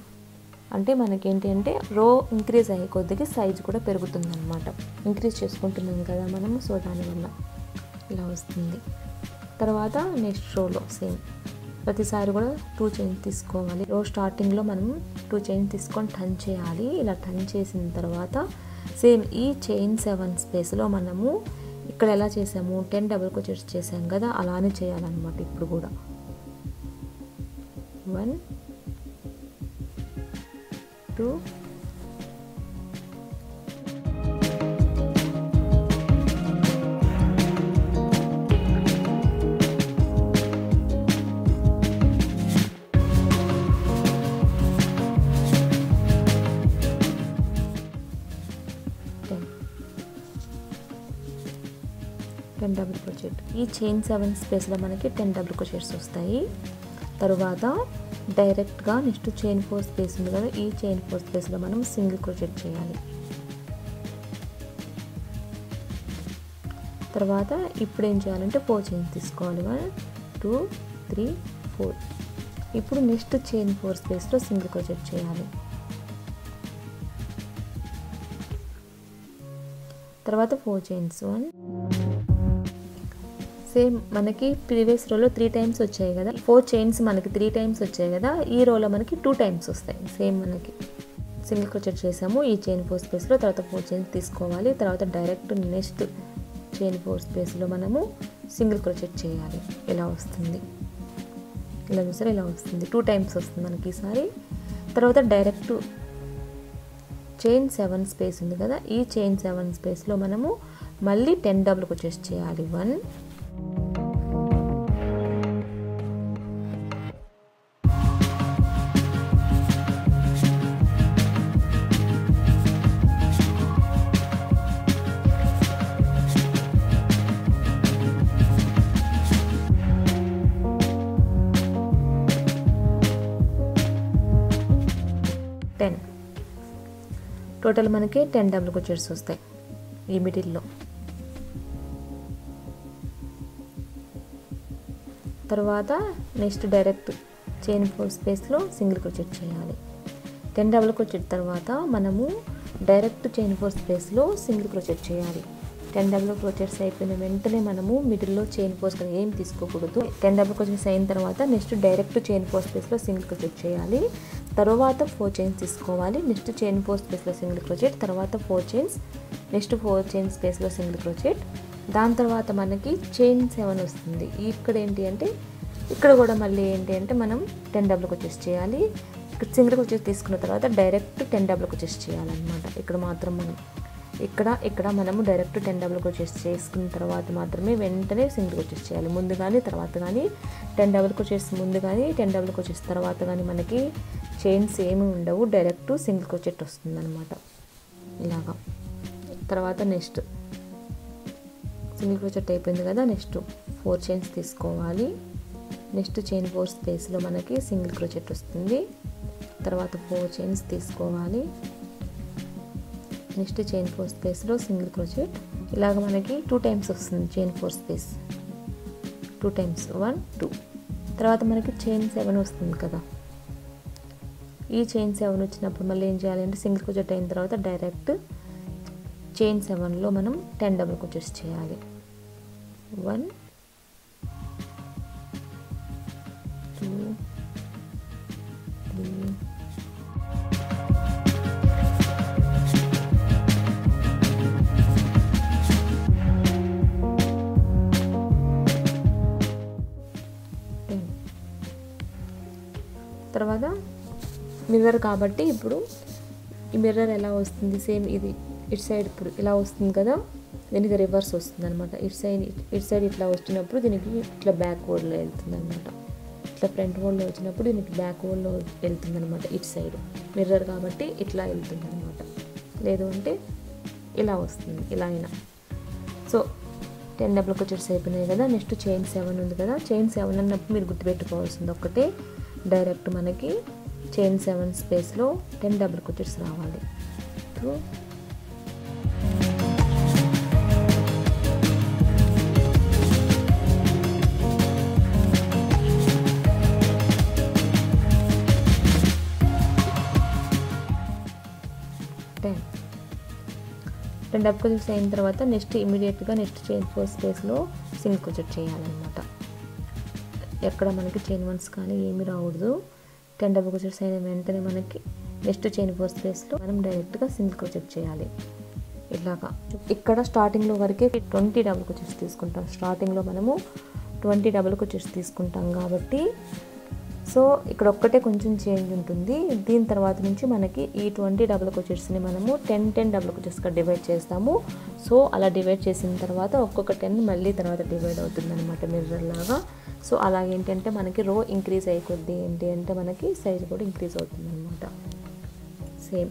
అంటే మనకి ఏంటి అంటే రో ఇంక్రీజ్ అయ్యే కొద్దిగా సైజ్ కూడా పెరుగుతుంది అనమాట ఇంక్రీజ్ చేసుకుంటున్నాం కదా మనము సో దానివల్ల ఇలా వస్తుంది. తర్వాత నెక్స్ట్ రోలో సేమ్ ప్రతిసారి కూడా టూ చైన్ తీసుకోవాలి. రో స్టార్టింగ్లో మనం టూ చైన్ తీసుకొని టర్న్ చేయాలి. ఇలా టర్న్ చేసిన తర్వాత సేమ్ ఈ చైన్ సెవెన్ స్పేస్లో మనము ఇక్కడ ఎలా చేసాము? టెన్ డబుల్ క్రోచెట్స్ చేసాం కదా అలానే చేయాలన్నమాట ఇప్పుడు కూడా. One two ten double crochet ఈ చైన్ సెవెన్ స్పేస్లో మనకి టెన్ డబుల్ క్రోచెట్స్ వస్తాయి. తరువాత డైరెక్ట్గా నెక్స్ట్ చైన్ ఫోర్ స్పేస్ ఉంది కదా ఈ చైన్ ఫోర్ స్పేస్లో మనం సింగిల్ క్రోచెట్ చేయాలి. తర్వాత ఇప్పుడు ఏం చేయాలంటే ఫోర్ చైన్స్ తీసుకోవాలి. One two three four. ఇప్పుడు నెక్స్ట్ చైన్ ఫోర్ స్పేస్లో సింగిల్ క్రోచెట్ చేయాలి. తర్వాత ఫోర్ చైన్స్. వన్ సేమ్ మనకి ప్రీవియస్ రోలో త్రీ టైమ్స్ వచ్చాయి కదా. ఫోర్ చైన్స్ మనకి త్రీ టైమ్స్ వచ్చాయి కదా. ఈ రోలో మనకి టూ టైమ్స్ వస్తాయి. సేమ్ మనకి. సింగిల్ క్రోచెట్ చేసాము. ఈ చైన్ ఫోర్ స్పేస్లో తర్వాత ఫోర్ చైన్స్ తీసుకోవాలి. తర్వాత డైరెక్ట్ నెక్స్ట్ చైన్ ఫోర్ స్పేస్లో మనము సింగిల్ క్రోచెట్ చేయాలి. ఇలా వస్తుంది. ఇలా చూసారా? ఇలా వస్తుంది. టూ టైమ్స్ వస్తుంది మనకి ఈసారి. తర్వాత డైరెక్ట్ చైన్ సెవెన్ స్పేస్ ఉంది కదా. ఈ చైన్ సెవెన్ స్పేస్లో మనము మళ్ళీ టెన్ డబుల్ క్రోచెస్ చేయాలి. వన్ టోటల్ మనకి టెన్ డబుల్ క్రోచెట్స్ వస్తాయి ఈ మిడిల్లో. తర్వాత నెక్స్ట్ డైరెక్ట్ చైన్ ఫోర్ స్పేస్లో సింగిల్ క్రోచెట్ చేయాలి. టెన్ డబుల్ క్రోచెట్ తర్వాత మనము డైరెక్ట్ చైన్ ఫోర్ స్పేస్లో సింగిల్ క్రోచెట్ చేయాలి. టెన్ డబుల్ క్రోచెట్స్ అయిపోయిన వెంటనే మనము మిడిల్లో చైన్ ఫోర్స్ ఏం తీసుకోకూడదు. టెన్ డబుల్ క్రోచెట్స్ అయిన తర్వాత నెక్స్ట్ డైరెక్ట్ చైన్ ఫోర్ స్పేస్లో సింగిల్ క్రోచెట్ చేయాలి. తర్వాత ఫోర్ చైన్స్ తీసుకోవాలి. నెక్స్ట్ చైన్ ఫోర్ స్పేస్లో సింగిల్ క్రోచెట్ తర్వాత four chains next four chain స్పేస్లో సింగిల్ క్రోచెట్ దాని తర్వాత మనకి చైన్ సెవెన్ వస్తుంది. ఇక్కడ ఏంటి అంటే ఇక్కడ కూడా మళ్ళీ ఏంటి అంటే మనం టెన్ డబుల్ క్రోచెస్ చేయాలి. ఇక్కడ సింగిల్ క్రోచెస్ తీసుకున్న తర్వాత డైరెక్ట్ టెన్ డబుల్ క్రోచెస్ చేయాలన్నమాట. ఇక్కడ మాత్రం మనం ఇక్కడ ఇక్కడ మనము డైరెక్ట్ టెన్ డబుల్ క్రోచెస్ చేసుకున్న తర్వాత మాత్రమే వెంటనే సింగిల్ క్రోచెస్ చేయాలి. ముందు కానీ తర్వాత కానీ టెన్ డబుల్ క్రోచెస్ ముందు కానీ టెన్ డబుల్ క్రోచెస్ తర్వాత కానీ మనకి చైన్స్ ఏమి ఉండవు. డైరెక్ట్ సింగిల్ క్రోచెట్ వస్తుందన్నమాట. ఇలాగా. తర్వాత నెక్స్ట్ సింగిల్ క్రోచెట్ అయిపోయింది కదా నెక్స్ట్ ఫోర్ చైన్స్ తీసుకోవాలి. నెక్స్ట్ చైన్ ఫోర్ స్పేస్లో మనకి సింగిల్ క్రోచెట్ వస్తుంది. తర్వాత ఫోర్ చైన్స్ తీసుకోవాలి. నెక్స్ట్ చైన్ ఫోర్ స్పేస్లో సింగిల్ క్రోచెట్ ఇలాగ మనకి టూ టైమ్స్ వస్తుంది chain four space. Two times one two. తర్వాత మనకి చైన్ సెవెన్ వస్తుంది కదా. ఈ చైన్ సెవెన్ వచ్చినప్పుడు మళ్ళీ ఏం చేయాలంటే సింగిల్ క్రోచెట్ అయిన తర్వాత డైరెక్ట్ చైన్ సెవెన్లో మనం టెన్ డబుల్ క్రోచెట్స్ చేయాలి. వన్ టూ త్రీ తర్వాత మిర్రర్ కాబట్టి ఇప్పుడు ఈ మిర్రర్ ఎలా వస్తుంది? సేమ్ ఇది. ఇటు సైడ్ ఇప్పుడు ఇలా వస్తుంది కదా? దీనికి రివర్స్ వస్తుంది అనమాట ఇటు సైడ్ ఇటు సైడ్ ఇట్లా వచ్చినప్పుడు దీనికి ఇట్లా బ్యాక్వర్డ్లో వెళ్తుంది అనమాట ఇట్లా ఫ్రంట్ వర్డ్లో వచ్చినప్పుడు దీనికి బ్యాక్ వర్డ్లో వెళ్తుంది అనమాట ఇటు సైడ్ మిర్రర్ కాబట్టి ఇట్లా వెళ్తుంది అనమాట లేదు అంటే ఇలా వస్తుంది ఇలా అయినా. సో టెన్ డబుల్ క్రోచెట్స్ అయిపోయినాయి కదా? నెక్స్ట్ చైన్ సెవెన్ ఉంది కదా? చైన్ సెవెన్ అన్నప్పుడు మీరు గుర్తుపెట్టుకోవాల్సింది ఒక్కటే. డైరెక్ట్ మనకి చైన్ సెవెన్ స్పేస్లో టెన్ డబుల్ క్రోచెట్స్ రావాలి. So ten. రెండు డబ్ క్రోచెట్స్ అయిన తర్వాత నెక్స్ట్ ఇమీడియట్గా నెక్స్ట్ చైన్ ఫోర్ స్పేస్లో సింగిల్ క్రోచెట్ చేయాలన్నమాట. ఎక్కడ మనకి చైన్ వన్స్ కానీ ఏమీ రాకూడదు. టెన్ డబుల్ క్రోచెట్స్ అయిన వెంటనే మనకి నెక్స్ట్ చైన్ ఫోర్ స్పేస్లో మనం డైరెక్ట్గా సింగిల్ క్రోచెట్ చేయాలి. ఇలాగా ఇక్కడ స్టార్టింగ్లో వరకే ట్వంటీ డబుల్ క్రోచెట్స్ తీసుకుంటాం. స్టార్టింగ్లో మనము ట్వంటీ డబుల్ క్రోచెట్స్ తీసుకుంటాం కాబట్టి సో ఇక్కడ ఒక్కటే కొంచెం చేంజ్ ఉంటుంది. దీని తర్వాత నుంచి మనకి ఈ ట్వంటీ డబుల్ క్రోచెట్స్ని మనము టెన్ టెన్ డబుల్ క్రోచెట్స్గా డివైడ్ చేస్తాము. సో అలా డివైడ్ చేసిన తర్వాత ఒక్కొక్క టెన్ మళ్ళీ తర్వాత డివైడ్ అవుతుంది అనమాట మిర్రర్ లాగా. సో అలా ఏంటంటే మనకి రో ఇంక్రీజ్ అయిపోద్ది ఏంటి అంటే మనకి సైజ్ కూడా ఇంక్రీజ్ అవుతుంది అనమాట సేమ్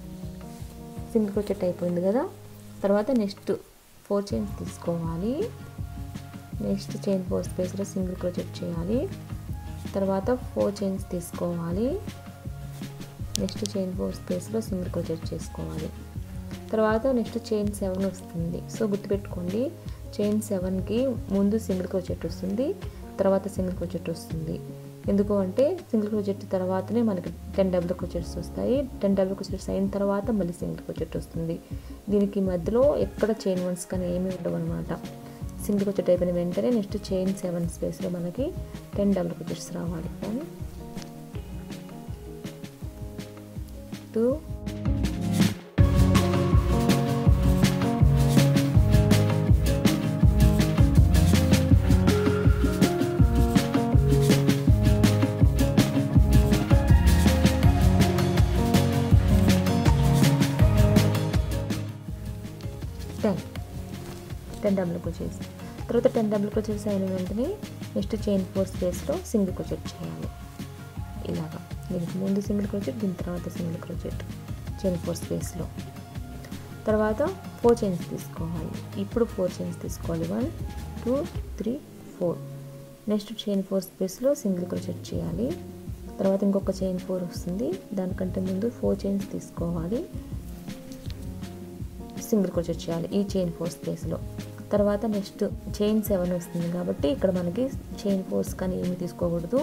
సింగిల్ క్రోచెట్ అయిపోయింది కదా. తర్వాత నెక్స్ట్ ఫోర్ చైన్స్ తీసుకోవాలి. నెక్స్ట్ చైన్ ఫోర్ స్పేస్లో సింగిల్ క్రోచెట్ చేయాలి. తర్వాత ఫోర్ చైన్స్ తీసుకోవాలి. నెక్స్ట్ చైన్ ఫోర్ స్పేస్లో సింగిల్ క్రోచెట్ చేసుకోవాలి. తర్వాత నెక్స్ట్ చైన్ సెవెన్ వస్తుంది. సో గుర్తుపెట్టుకోండి చైన్ సెవెన్కి ముందు సింగిల్ క్రోచెట్ వస్తుంది తర్వాత సింగిల్ క్రోచెట్ వస్తుంది. ఎందుకు అంటే సింగిల్ క్రోచెట్ తర్వాతనే మనకి టెన్ డబుల్ క్రోచెట్స్ వస్తాయి. టెన్ డబుల్ క్రోచెట్స్ అయిన తర్వాత మళ్ళీ సింగిల్ క్రోచెట్ వస్తుంది. దీనికి మధ్యలో ఎక్కడ చైన్ వన్స్ కానీ ఏమీ ఉండవు అనమాట సింగిల్ క్రోచెట్ అయిపోయిన వెంటనే నెక్స్ట్ చైన్ సెవెన్ స్పేస్లో మనకి టెన్ డబుల్ క్రోచెట్స్ రావాలి one two. Ten ten double crochets తర్వాత టెన్ డబుల్ క్రోచెస్ అయిన వెంటనే నెక్స్ట్ చైన్ ఫోర్ స్పేస్లో సింగిల్ క్రోచెట్ చేయాలి. ఇలాగా. దీనికి ముందు సింగిల్ క్రోచెట్ దీని తర్వాత సింగిల్ క్రోచెట్ చైన్ ఫోర్ స్పేస్లో తర్వాత ఫోర్ చైన్స్ తీసుకోవాలి. ఇప్పుడు ఫోర్ చైన్స్ తీసుకోవాలి. One two three four. Next chain four స్పేస్లో సింగిల్ క్రోచెట్ చేయాలి. తర్వాత ఇంకొక చైన్ ఫోర్ వస్తుంది. దానికంటే ముందు ఫోర్ చైన్స్ తీసుకోవాలి. సింగిల్ క్రోచెట్ చేయాలి ఈ చైన్ ఫోర్ స్పేస్లో తర్వాత నెక్స్ట్ చైన్ సెవెన్ వస్తుంది కాబట్టి ఇక్కడ మనకి చైన్ ఫోర్స్ కానీ ఏమి తీసుకోకూడదు.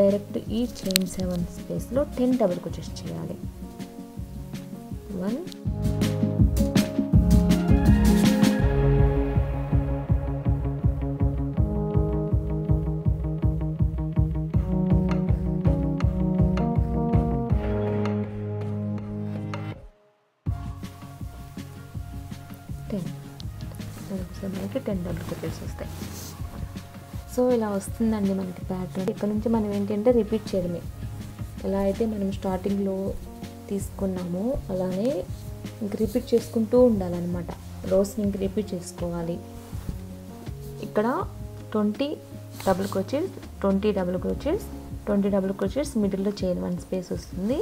డైరెక్ట్ ఈ చైన్ సెవెన్ స్పేస్లో టెన్ డబుల్ క్రోచెట్ చేయాలి. వన్ సో ఇలా వస్తుందండి మనకి ప్యాటర్న్ ఇక్కడ నుంచి మనం ఏంటంటే రిపీట్ చేయడమే. ఎలా అయితే మనం స్టార్టింగ్లో తీసుకున్నామో అలానే ఇంక రిపీట్ చేసుకుంటూ ఉండాలన్నమాట. రోస్ని ఇంక రిపీట్ చేసుకోవాలి. ఇక్కడ twenty double crochets twenty double crochets twenty double crochets మిడిల్లో చైన్ వన్ స్పేస్ వస్తుంది.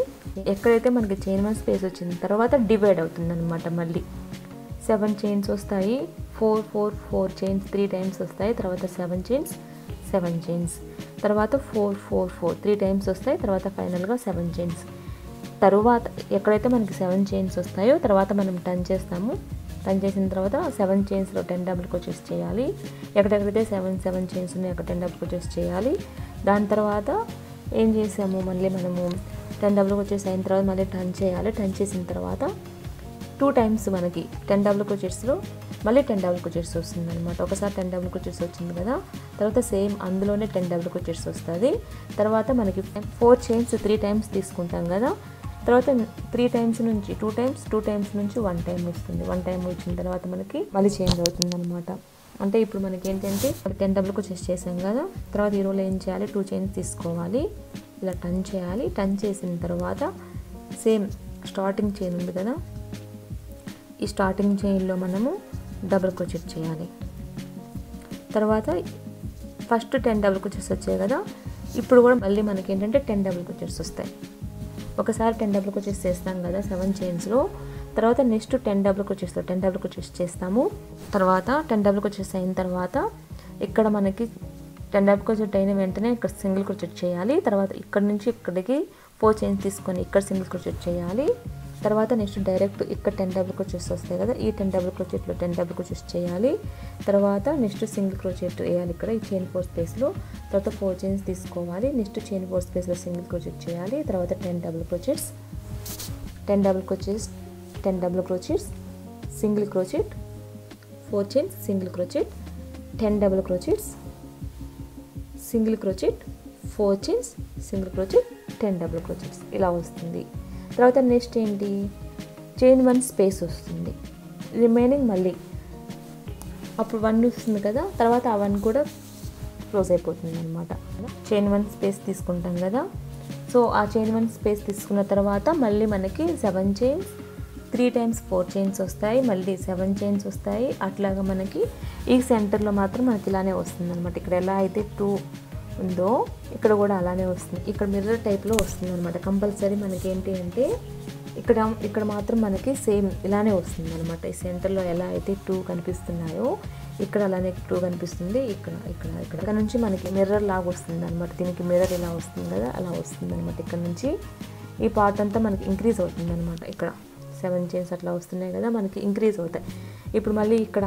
ఎక్కడైతే మనకి చైన్ వన్ స్పేస్ వచ్చిన తర్వాత డివైడ్ అవుతుంది అనమాట మళ్ళీ. సెవెన్ చైన్స్ వస్తాయి. Four four four chains three times వస్తాయి. తర్వాత సెవెన్ చైన్స్ సెవెన్ చైన్స్ తర్వాత four four four three times వస్తాయి. తర్వాత ఫైనల్గా సెవెన్ చైన్స్ తర్వాత ఎక్కడైతే మనకి సెవెన్ చైన్స్ వస్తాయో తర్వాత మనం టర్న్ చేస్తాము. టర్న్ చేసిన తర్వాత సెవెన్ చైన్స్లో టెన్ డబుల్ కోచెస్ చేయాలి. ఎక్కడెక్కడైతే సెవెన్ సెవెన్ చైన్స్ ఉన్నాయో అక్కడ టెన్ డబుల్ కోచెస్ చేయాలి. దాని తర్వాత ఏం చేసాము? మళ్ళీ మనము టెన్ డబుల్ కోచెస్ అయిన తర్వాత మళ్ళీ టర్న్ చేయాలి. టర్న్ చేసిన తర్వాత టూ టైమ్స్ మనకి టెన్ డబుల్ క్రోచెట్స్లో మళ్ళీ టెన్ డబుల్ క్రోచెట్స్ వస్తుంది అనమాట ఒకసారి టెన్ డబుల్ క్రోచెట్స్ వచ్చింది కదా తర్వాత సేమ్ అందులోనే టెన్ డబుల్ క్రోచెట్స్ వస్తుంది. తర్వాత మనకి ఫోర్ చైన్స్ త్రీ టైమ్స్ తీసుకుంటాం కదా తర్వాత త్రీ టైమ్స్ నుంచి టూ టైమ్స్ టూ టైమ్స్ నుంచి వన్ టైం వస్తుంది. వన్ టైం వచ్చిన తర్వాత మనకి మళ్ళీ చేంజ్ అవుతుంది అనమాట అంటే ఇప్పుడు మనకి ఏంటంటే టెన్ డబుల్ క్రోచెట్స్ చేసాం కదా తర్వాత ఈ రోజు ఏం చేయాలి? టూ చైన్స్ తీసుకోవాలి. ఇలా టన్ చేయాలి. టర్న్ చేసిన తర్వాత సేమ్ స్టార్టింగ్ చైన్ ఉంది కదా ఈ స్టార్టింగ్ చైన్లో మనము డబుల్ క్రోచెట్ చేయాలి. తర్వాత ఫస్ట్ టెన్ డబుల్ క్రోచెట్స్ వచ్చాయి కదా ఇప్పుడు కూడా మళ్ళీ మనకి ఏంటంటే టెన్ డబుల్ క్రోచెట్స్ వస్తాయి. ఒకసారి టెన్ డబుల్ క్రోచెట్స్ చేస్తాం కదా సెవెన్ చైన్స్లో తర్వాత నెక్స్ట్ టెన్ డబుల్ క్రోచెట్స్తో టెన్ డబుల్ క్రోచెట్స్ చేస్తాము. తర్వాత టెన్ డబుల్ క్రోచెట్స్ అయిన తర్వాత ఇక్కడ మనకి టెన్ డబుల్ క్రోచెట్ అయిన వెంటనే ఇక్కడ సింగిల్ క్రోచెట్ చేయాలి. తర్వాత ఇక్కడ నుంచి ఇక్కడికి ఫోర్ చైన్స్ తీసుకొని ఇక్కడ సింగిల్ క్రోచెట్ చేయాలి. తర్వాత నెక్స్ట్ డైరెక్ట్ ఇక్కడ టెన్ డబుల్ క్రోచెస్ వస్తాయి కదా ఈ టెన్ డబుల్ క్రోచెట్లో టెన్ డబుల్ క్రోచెస్ చేయాలి. తర్వాత నెక్స్ట్ సింగిల్ క్రోచెట్ వేయాలి ఇక్కడ ఈ చైన్ ఫోర్ స్పేస్లో తర్వాత ఫోర్ చైన్స్ తీసుకోవాలి నెక్స్ట్ చైన్ ఫోర్ స్పేస్లో సింగిల్ క్రోచెట్ చేయాలి. తర్వాత ten double crochets ten double crochets ten double crochets single crochet four chains single crochet ten double crochets single crochet four chains single crochet ten double crochets. ఇలా వస్తుంది. తర్వాత next ఏంటి? Chain one space వస్తుంది. Remaining మళ్ళీ. అప్పుడు one వస్తుంది కదా? తర్వాత ఆ వన్ కూడా క్లోజ్ అయిపోతుంది అనమాట చైన్ వన్ స్పేస్ తీసుకుంటాం కదా? సో ఆ చైన్ వన్ స్పేస్ తీసుకున్న తర్వాత మళ్ళీ మనకి seven chains three times four chains వస్తాయి. మళ్ళీ సెవెన్ చైన్స్ వస్తాయి. అట్లాగా మనకి ఈ సెంటర్లో మాత్రం మనకి ఇలానే వస్తుంది అనమాట ఇక్కడ ఎలా అయితే టూ ఉందో ఇక్కడ కూడా అలానే వస్తుంది. ఇక్కడ మిర్రర్ టైప్లో వస్తుంది అనమాట కంపల్సరీ మనకి ఏంటి అంటే ఇక్కడ ఇక్కడ మాత్రం మనకి సేమ్ ఇలానే వస్తుంది అనమాట ఈ సెంటర్లో ఎలా అయితే టూ కనిపిస్తున్నాయో ఇక్కడ అలానే టూ కనిపిస్తుంది. ఇక్కడ ఇక్కడ ఇక్కడ. ఇక్కడ నుంచి మనకి మిర్రర్ లాగా వస్తుంది అనమాట దీనికి మిర్రర్ ఇలా వస్తుంది కదా అలా వస్తుంది అనమాట ఇక్కడ నుంచి ఈ పార్ట్ అంతా మనకి ఇంక్రీజ్ అవుతుంది అనమాట ఇక్కడ సెవెన్ చైన్స్ అట్లా వస్తున్నాయి కదా మనకి ఇంక్రీజ్ అవుతాయి. ఇప్పుడు మళ్ళీ ఇక్కడ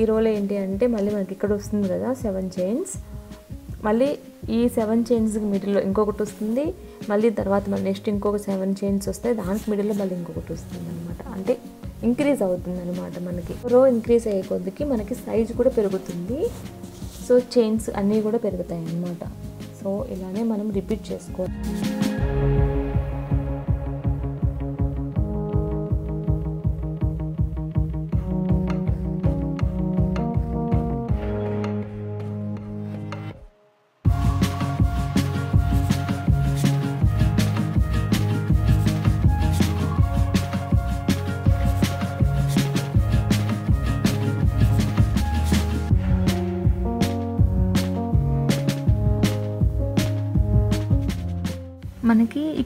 ఈ రోల్ ఏంటి అంటే మళ్ళీ మనకి ఇక్కడ వస్తుంది కదా సెవెన్ చైన్స్ మళ్ళీ ఈ సెవెన్ చైన్స్ మిడిల్లో ఇంకొకటి వస్తుంది. మళ్ళీ తర్వాత మళ్ళీ నెక్స్ట్ ఇంకొక సెవెన్ చైన్స్ వస్తాయి. దానికి మిడిల్లో మళ్ళీ ఇంకొకటి వస్తుంది అనమాట అంటే ఇంక్రీజ్ అవుతుంది అనమాట మనకి. రో ఇంక్రీజ్ అయ్యే కొద్దికి మనకి సైజ్ కూడా పెరుగుతుంది. సో చైన్స్ అన్నీ కూడా పెరుగుతాయి అన్నమాట సో ఇలానే మనం రిపీట్ చేసుకోవాలి.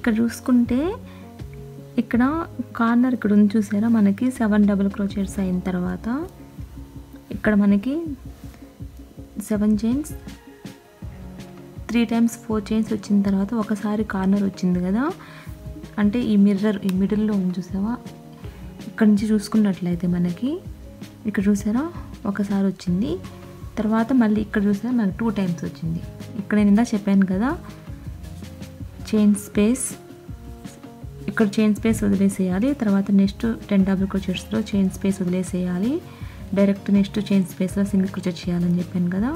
ఇక్కడ చూసుకుంటే ఇక్కడ కార్నర్ ఇక్కడ ఉంది చూసారా? మనకి సెవెన్ డబుల్ క్రోచెట్స్ అయిన తర్వాత ఇక్కడ మనకి seven chains three times four chains వచ్చిన తర్వాత ఒకసారి కార్నర్ వచ్చింది కదా? అంటే ఈ మిర్రర్ ఈ మిడిల్లో ఉంది చూసావా? ఇక్కడ నుంచి చూసుకున్నట్లయితే మనకి ఇక్కడ చూసారా? ఒకసారి వచ్చింది. తర్వాత మళ్ళీ ఇక్కడ చూసారా? మనకి టూ టైమ్స్ వచ్చింది. ఇక్కడ నేను ఇందా చెప్పాను కదా చైన్ స్పేస్ ఇక్కడ చైన్ స్పేస్ వదిలేసేయాలి. తర్వాత నెక్స్ట్ టెన్ డబుల్ క్రోచెట్స్లో చైన్ స్పేస్ వదిలేసేయాలి. డైరెక్ట్ నెక్స్ట్ చైన్ స్పేస్లో సింగిల్ క్రోచెట్ చేయాలని చెప్పాను కదా.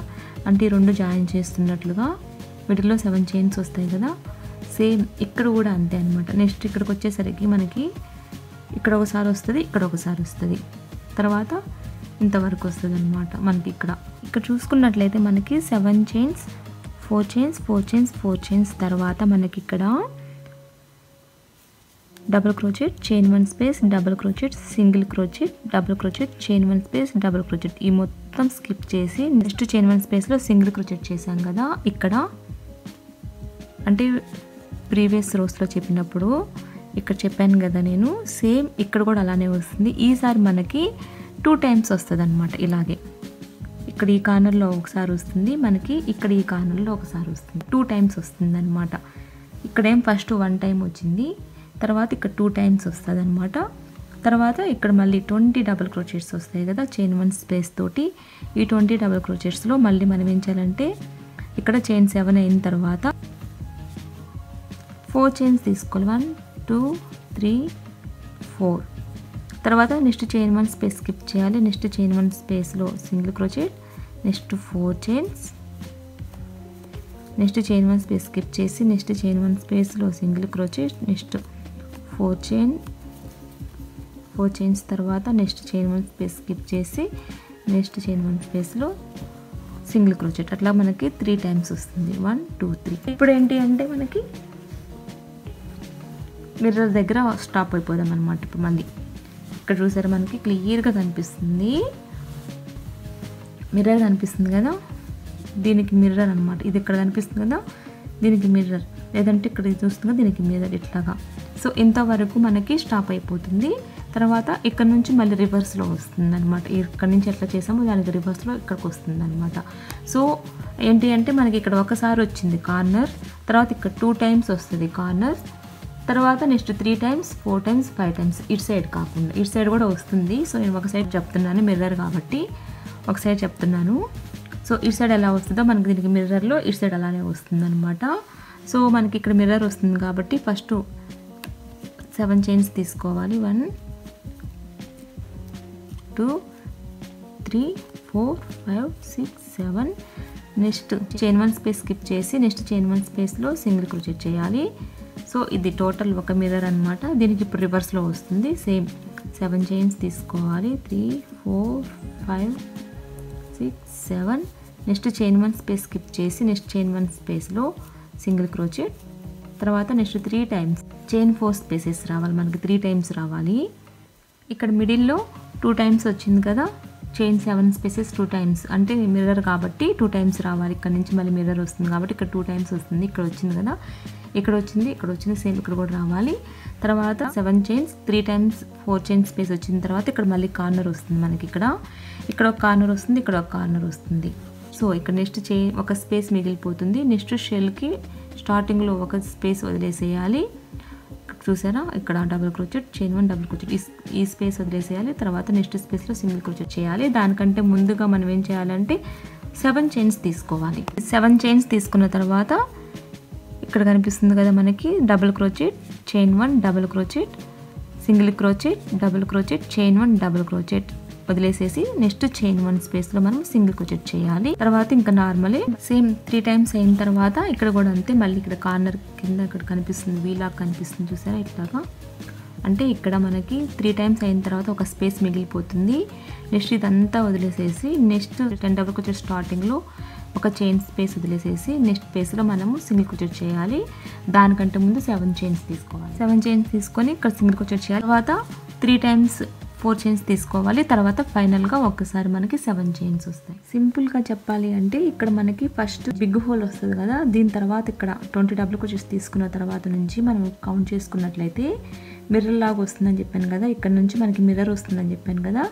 అంటే ఈ రెండు జాయిన్ చేస్తున్నట్లుగా వీటిలో సెవెన్ చైన్స్ వస్తాయి కదా. సేమ్ ఇక్కడ కూడా అంతే అనమాట నెక్స్ట్ ఇక్కడికి వచ్చేసరికి మనకి ఇక్కడ ఒకసారి వస్తుంది ఇక్కడ ఒకసారి వస్తుంది. తర్వాత ఇంతవరకు వస్తుంది అనమాట మనకి ఇక్కడ. ఇక్కడ చూసుకున్నట్లయితే మనకి seven chains four chains four chains four chains తర్వాత మనకి ఇక్కడ double crochet chain one space double crochet single crochet double crochet chain one space double crochet ఈ మొత్తం స్కిప్ చేసి నెక్స్ట్ చైన్ వన్ స్పేస్లో సింగిల్ క్రోచెట్ చేశాం కదా. ఇక్కడ అంటే ప్రీవియస్ రోస్లో చెప్పినప్పుడు ఇక్కడ చెప్పాను కదా నేను. సేమ్ ఇక్కడ కూడా అలానే వస్తుంది. ఈసారి మనకి టూ టైమ్స్ వస్తుంది అనమాట ఇలాగే. ఇక్కడ ఈ కార్నర్లో ఒకసారి వస్తుంది. మనకి ఇక్కడ ఈ కార్నర్లో ఒకసారి వస్తుంది. టూ టైమ్స్ వస్తుంది అనమాట ఇక్కడేం ఫస్ట్ వన్ టైం వచ్చింది. తర్వాత ఇక్కడ టూ టైమ్స్ వస్తుంది అనమాట తర్వాత ఇక్కడ మళ్ళీ ట్వంటీ డబుల్ క్రోచెట్స్ వస్తాయి కదా చైన్ వన్ స్పేస్ తోటి. ఈ ట్వంటీ డబుల్ క్రోచెట్స్లో మళ్ళీ మనం ఏం చేయాలంటే ఇక్కడ చైన్ సెవెన్ అయిన తర్వాత ఫోర్ చైన్స్ తీసుకోవాలి. వన్ టూ త్రీ ఫోర్ తర్వాత next chain one space skip చేయాలి. నెక్స్ట్ చైన్ వన్ స్పేస్లో single crochet next four chains. Next chain one space skip చేసి నెక్స్ట్ చైన్ వన్ స్పేస్లో single crochet next four chain. Four chains తర్వాత next chain one space skip చేసి next chain one స్పేస్లో single crochet అట్లా మనకి three times వస్తుంది. One two three. ఇప్పుడు ఏంటి అంటే మనకి మిర్రర్ దగ్గర స్టాప్ అయిపోదాం అనమాట ఇప్పుడు మళ్ళీ ఇక్కడ చూసారు మనకి క్లియర్గా కనిపిస్తుంది. మిర్రర్ కనిపిస్తుంది కదా? దీనికి మిర్రర్ అనమాట ఇది ఇక్కడ కనిపిస్తుంది కదా? దీనికి మిర్రర్ లేదంటే ఇక్కడ ఇది దీనికి మిర్రర్ ఇట్లాగా. సో ఇంతవరకు మనకి స్టాప్ అయిపోతుంది. తర్వాత ఇక్కడ నుంచి మళ్ళీ రివర్స్లో వస్తుంది అనమాట ఇక్కడ నుంచి ఎట్లా చేసామో దానికి రివర్స్లో ఇక్కడికి వస్తుంది అనమాట సో ఏంటి అంటే మనకి ఇక్కడ ఒకసారి వచ్చింది కార్నర్ తర్వాత ఇక్కడ టూ టైమ్స్ వస్తుంది కార్నర్ తర్వాత next three times four times five times ఇటు సైడ్ కాకుండా. ఇటు సైడ్ కూడా వస్తుంది. సో నేను ఒక సైడ్ చెప్తున్నాను మిర్రర్ కాబట్టి. ఒక సైడ్ చెప్తున్నాను. సో ఇటు సైడ్ ఎలా వస్తుందో మనకి దీనికి మిర్రర్లో ఇటు సైడ్ అలానే వస్తుందన్నమాట. సో మనకి ఇక్కడ మిర్రర్ వస్తుంది కాబట్టి ఫస్ట్ సెవెన్ చైన్స్ తీసుకోవాలి. One two three four five six seven. Next chain one space skip చేసి నెక్స్ట్ చైన్ వన్ స్పేస్లో సింగిల్ క్రూచెట్ చేయాలి. సో ఇది టోటల్ ఒక మిర్రర్ అనమాట దీనికి ఇప్పుడు రివర్స్లో వస్తుంది. సేమ్ సెవెన్ చైన్స్ తీసుకోవాలి. Three four five seven next chain one space skip చేసి నెక్స్ట్ చైన్ వన్ స్పేస్లో సింగిల్ క్రోచెట్ తర్వాత next three times chain four spaces రావాలి. మనకి త్రీ టైమ్స్ రావాలి. ఇక్కడ మిడిల్లో టూ టైమ్స్ వచ్చింది కదా. Chain seven spaces two times అంటే మిర్రర్ కాబట్టి టూ టైమ్స్ రావాలి. ఇక్కడ నుంచి మళ్ళీ మిర్రర్ వస్తుంది కాబట్టి ఇక్కడ టూ టైమ్స్ వస్తుంది. ఇక్కడ వచ్చింది కదా. ఇక్కడ వచ్చింది ఇక్కడ వచ్చింది సేమ్ ఇక్కడ కూడా రావాలి. తర్వాత seven chains three times four chain space వచ్చిన తర్వాత ఇక్కడ మళ్ళీ కార్నర్ వస్తుంది మనకి ఇక్కడ. ఇక్కడ ఒక కార్నర్ వస్తుంది ఇక్కడ ఒక కార్నర్ వస్తుంది. సో ఇక్కడ నెక్స్ట్ చే ఒక స్పేస్ మిగిలిపోతుంది. నెక్స్ట్ షెల్కి స్టార్టింగ్లో ఒక స్పేస్ వదిలేసేయాలి. చూసారా? ఇక్కడ double crochet chain one double crochet ఈ స్పేస్ వదిలేసేయాలి. తర్వాత నెక్స్ట్ స్పేస్లో సింగిల్ క్రోచెట్ చేయాలి. దానికంటే ముందుగా మనం ఏం చేయాలంటే సెవెన్ చైన్స్ తీసుకోవాలి. సెవెన్ చైన్స్ తీసుకున్న తర్వాత ఇక్కడ కనిపిస్తుంది కదా మనకి double crochet chain one double crochet single crochet double crochet chain one double crochet వదిలేసేసి next chain one స్పేస్లో మనం సింగిల్ క్రోచెట్ చేయాలి. తర్వాత ఇంకా నార్మలే సేమ్ త్రీ టైమ్స్ అయిన తర్వాత ఇక్కడ కూడా అంతే మళ్ళీ ఇక్కడ కార్నర్ కింద ఇక్కడ కనిపిస్తుంది వీలాగ్ కనిపిస్తుంది చూసారా ఇట్లాగా? అంటే ఇక్కడ మనకి త్రీ టైమ్స్ అయిన తర్వాత ఒక స్పేస్ మిగిలిపోతుంది. నెక్స్ట్ ఇదంతా వదిలేసేసి నెక్స్ట్ టెన్ డబుల్ క్రోచెట్ స్టార్టింగ్లో ఒక చైన్ స్పేస్ వదిలేసేసి నెక్స్ట్ స్పేస్లో మనము సింగిల్ కుచర్ చేయాలి. దానికంటే ముందు సెవెన్ చైన్స్ తీసుకోవాలి. సెవెన్ చైన్స్ తీసుకొని ఇక్కడ సింగిల్ కుచర్ చేయాలి. తర్వాత త్రీ టైమ్స్ ఫోర్ చైన్స్ తీసుకోవాలి. తర్వాత ఫైనల్గా ఒక్కసారి మనకి సెవెన్ చైన్స్ వస్తాయి. సింపుల్గా చెప్పాలి అంటే ఇక్కడ మనకి ఫస్ట్ బిగ్ హోల్ వస్తుంది కదా దీని తర్వాత ఇక్కడ ట్వంటీ డబుల్ క్రోచెట్స్ తీసుకున్న తర్వాత నుంచి మనం కౌంట్ చేసుకున్నట్లయితే మిర్రర్ లాగా వస్తుందని చెప్పాను కదా ఇక్కడ నుంచి మనకి మిర్రర్ వస్తుందని చెప్పాను కదా.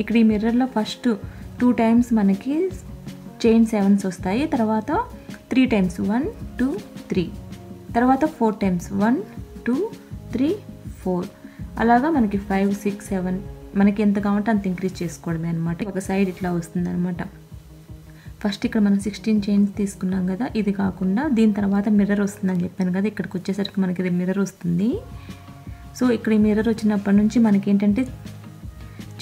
ఇక్కడ ఈ మిర్రర్లో ఫస్ట్ టూ టైమ్స్ మనకి చైన్ సెవెన్స్ వస్తాయి. తర్వాత three times one two three తర్వాత four times one two three four అలాగా మనకి ఫైవ్ సిక్స్ సెవెన్ మనకి ఎంత కావాలంటే అంత ఇంక్రీజ్ చేసుకోవడమే అనమాట ఒక సైడ్ ఇట్లా వస్తుంది అనమాట ఫస్ట్ ఇక్కడ మనం సిక్స్టీన్ చైన్స్ తీసుకున్నాం కదా ఇది కాకుండా దీని తర్వాత మిర్రర్ వస్తుందని చెప్పాను కదా ఇక్కడికి వచ్చేసరికి మనకి ఇది మిర్రర్ వస్తుంది. సో ఇక్కడ ఈ మిర్రర్ వచ్చినప్పటి నుంచి మనకి ఏంటంటే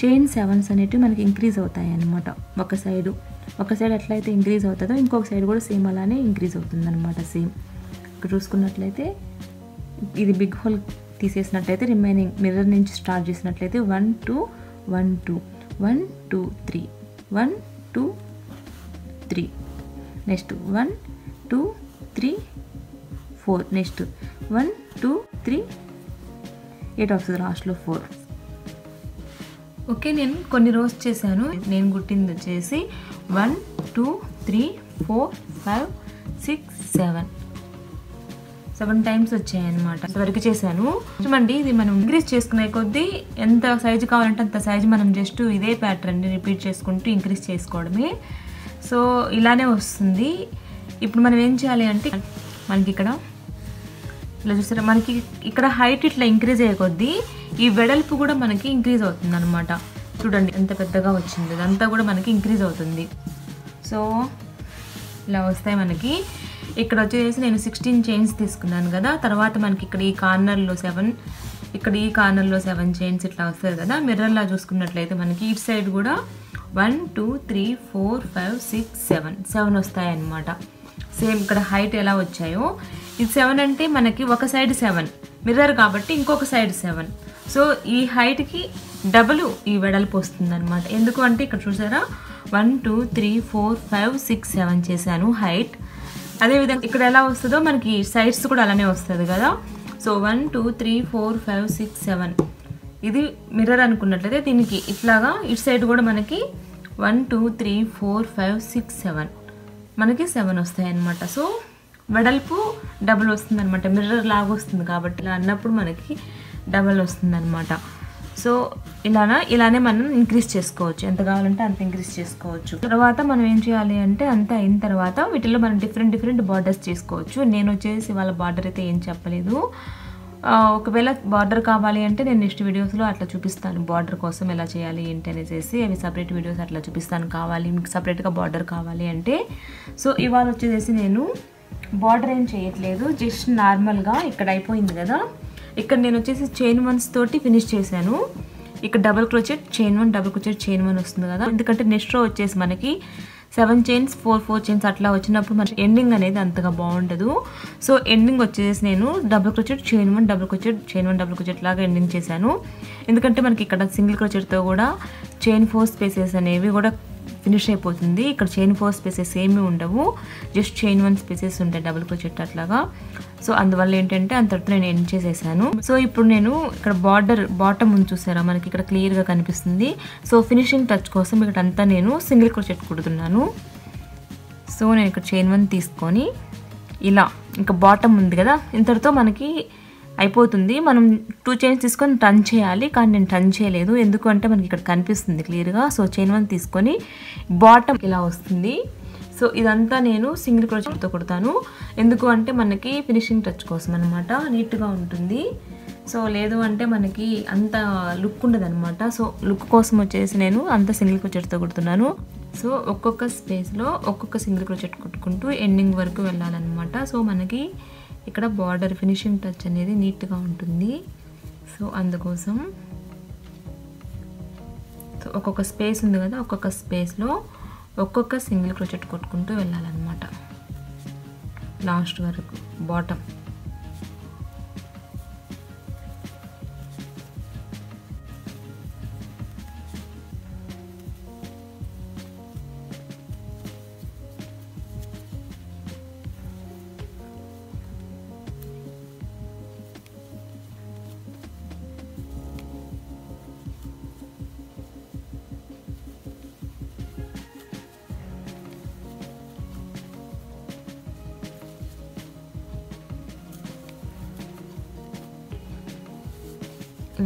చైన్ సెవెన్స్ అనేటివి మనకి ఇంక్రీజ్ అవుతాయి అనమాట ఒక సైడు ఒక సైడ్ ఎట్లయితే ఇంక్రీజ్ అవుతుందో? ఇంకొక సైడ్ కూడా సేమ్ అలానే ఇంక్రీజ్ అవుతుందన్నమాట సేమ్ ఇక్కడ చూసుకున్నట్లయితే ఇది బిగ్ హోల్ తీసేసినట్లయితే రిమైనింగ్ మిర్రర్ నుంచి స్టార్ట్ చేసినట్లయితే one two one two one two three one two three next one two three four next one two three eight వస్తుంది లాస్ట్లో ఫోర్ ఓకే నేను కొన్ని రోజు చేశాను. నేను కుట్టింది వచ్చేసి one two three four five six seven. Seven times వచ్చాయన్నమాట. వరకు ఇంతవరకు చేశాను. చూడండి ఇది మనం ఇంక్రీజ్ చేసుకునే కొద్దీ ఎంత సైజు కావాలంటే అంత సైజు మనం జస్ట్ ఇదే ప్యాటర్న్ని రిపీట్ చేసుకుంటూ ఇంక్రీజ్ చేసుకోవడమే. సో ఇలానే వస్తుంది. ఇప్పుడు మనం ఏం చేయాలి అంటే మనకి ఇక్కడ ఇలా చూసారా? మనకి ఇక్కడ హైట్ ఇట్లా ఇంక్రీజ్ అయ్యే కొద్దీ ఈ వెడల్పు కూడా మనకి ఇంక్రీజ్ అవుతుంది అనమాట చూడండి ఎంత పెద్దగా వచ్చింది. అదంతా కూడా మనకి ఇంక్రీజ్ అవుతుంది. సో ఇలా వస్తాయి మనకి. ఇక్కడ వచ్చేసి నేను సిక్స్టీన్ చైన్స్ తీసుకున్నాను కదా. తర్వాత మనకి ఇక్కడ ఈ కార్నర్లో సెవెన్ ఇక్కడ ఈ కార్నర్లో సెవెన్ చైన్స్ ఇట్లా వస్తుంది కదా. మిర్రర్లా చూసుకున్నట్లయితే మనకి ఇటు సైడ్ కూడా one two three four five six seven seven వస్తాయి సేమ్ ఇక్కడ హైట్ ఎలా వచ్చాయో. ఇది సెవెన్ అంటే మనకి ఒక సైడ్ సెవెన్ మిర్రర్ కాబట్టి ఇంకొక సైడ్ సెవెన్ సో ఈ హైట్కి డబుల్ ఈ వెడల్పు వస్తుంది అనమాట ఎందుకు అంటే ఇక్కడ చూసారా? One two three four five six seven చేశాను హైట్ అదేవిధంగా ఇక్కడ ఎలా వస్తుందో మనకి సైడ్స్ కూడా అలానే వస్తుంది కదా. So one two three four five six seven ఇది మిర్రర్ అనుకున్నట్లయితే దీనికి ఇట్లాగా ఇటు సైడ్ కూడా మనకి one two three four five six seven మనకి సెవెన్ వస్తాయి అన్నమాట సో వెడల్పు డబుల్ వస్తుంది అనమాట మిర్రర్ లాగా వస్తుంది కాబట్టి ఇలా అన్నప్పుడు మనకి డబల్ వస్తుంది అనమాట సో ఇలానా ఇలానే మనం ఇంక్రీజ్ చేసుకోవచ్చు. ఎంత కావాలంటే అంత ఇంక్రీజ్ చేసుకోవచ్చు. తర్వాత మనం ఏం చేయాలి అంటే అంత అయిన తర్వాత వీటిలో మనం డిఫరెంట్ డిఫరెంట్ బార్డర్స్ చేసుకోవచ్చు. నేను వచ్చేసి వాళ్ళ బార్డర్ అయితే ఏం చెప్పలేదు. ఒకవేళ బార్డర్ కావాలి అంటే నేను నెక్స్ట్ వీడియోస్లో అట్లా చూపిస్తాను. బార్డర్ కోసం ఎలా చేయాలి ఏంటి అనేసి అవి సపరేట్ వీడియోస్ అట్లా చూపిస్తాను. కావాలి మీకు సపరేట్గా బార్డర్ కావాలి అంటే. సో ఇవాళ వచ్చేసి నేను బార్డర్ ఏం చేయట్లేదు జస్ట్ నార్మల్గా ఇక్కడ అయిపోయింది కదా. ఇక్కడ నేను వచ్చేసి చైన్ వన్స్ తోటి ఫినిష్ చేశాను. ఇక్కడ double crochet chain one double crochet chain one వస్తుంది కదా. ఎందుకంటే నెక్స్ట్ రో వచ్చేసి మనకి seven chains four four chains అట్లా వచ్చినప్పుడు మనకి ఎండింగ్ అనేది అంతగా బాగుండదు. సో ఎండింగ్ వచ్చేసి నేను double crochet chain one double crochet chain one double crochet లాగా ఎండింగ్ చేశాను. ఎందుకంటే మనకి ఇక్కడ సింగిల్ క్రొచెట్తో కూడా చైన్ ఫోర్ స్పేసెస్ అనేవి కూడా ఫినిష్ అయిపోతుంది. ఇక్కడ చైన్ ఫోర్ స్పేసెస్ ఏమీ ఉండవు. జస్ట్ చైన్ వన్ స్పేసెస్ ఉంటాయి డబుల్ క్రోచెట్ అట్లాగా. సో అందువల్ల ఏంటంటే అంతటితో నేను ఎండ్ చేసేసాను. సో ఇప్పుడు నేను ఇక్కడ బార్డర్ బాటమ్ ఉంది చూసారా? మనకి ఇక్కడ క్లియర్గా కనిపిస్తుంది. సో ఫినిషింగ్ టచ్ కోసం ఇక్కడ అంతా నేను సింగిల్ క్రోచెట్ కుడుతున్నాను. సో నేను ఇక్కడ చైన్ వన్ తీసుకొని ఇలా ఇంకా బాటమ్ ఉంది కదా? ఇంతటితో మనకి అయిపోతుంది. మనం టూ చైన్స్ తీసుకొని టర్న్ చేయాలి. కానీ నేను టర్న్ చేయలేదు. ఎందుకంటే మనకి ఇక్కడ కనిపిస్తుంది క్లియర్గా. సో చైన్ వన్ తీసుకొని బాటమ్ ఇలా వస్తుంది. సో ఇదంతా నేను సింగిల్ క్రోచెట్తో కుడతాను. ఎందుకు అంటే మనకి ఫినిషింగ్ టచ్ కోసం అనమాట నీట్గా ఉంటుంది. సో లేదు అంటే మనకి అంత లుక్ ఉండదు అనమాట సో లుక్ కోసం వచ్చేసి నేను అంత సింగిల్ క్రోచెట్తో కుడుతున్నాను. సో ఒక్కొక్క స్పేస్లో ఒక్కొక్క సింగిల్ క్రోచెట్ కుట్టుకుంటూ ఎండింగ్ వరకు వెళ్ళాలన్నమాట. సో మనకి ఇక్కడ బార్డర్ ఫినిషింగ్ టచ్ అనేది నీట్గా ఉంటుంది. సో అందుకోసం సో ఒక్కొక్క స్పేస్ ఉంది కదా ఒక్కొక్క స్పేస్లో ఒక్కొక్క సింగిల్ క్రోచెట్ కొట్టుకుంటూ వెళ్ళాలన్నమాట. లాస్ట్ వరకు బాటమ్.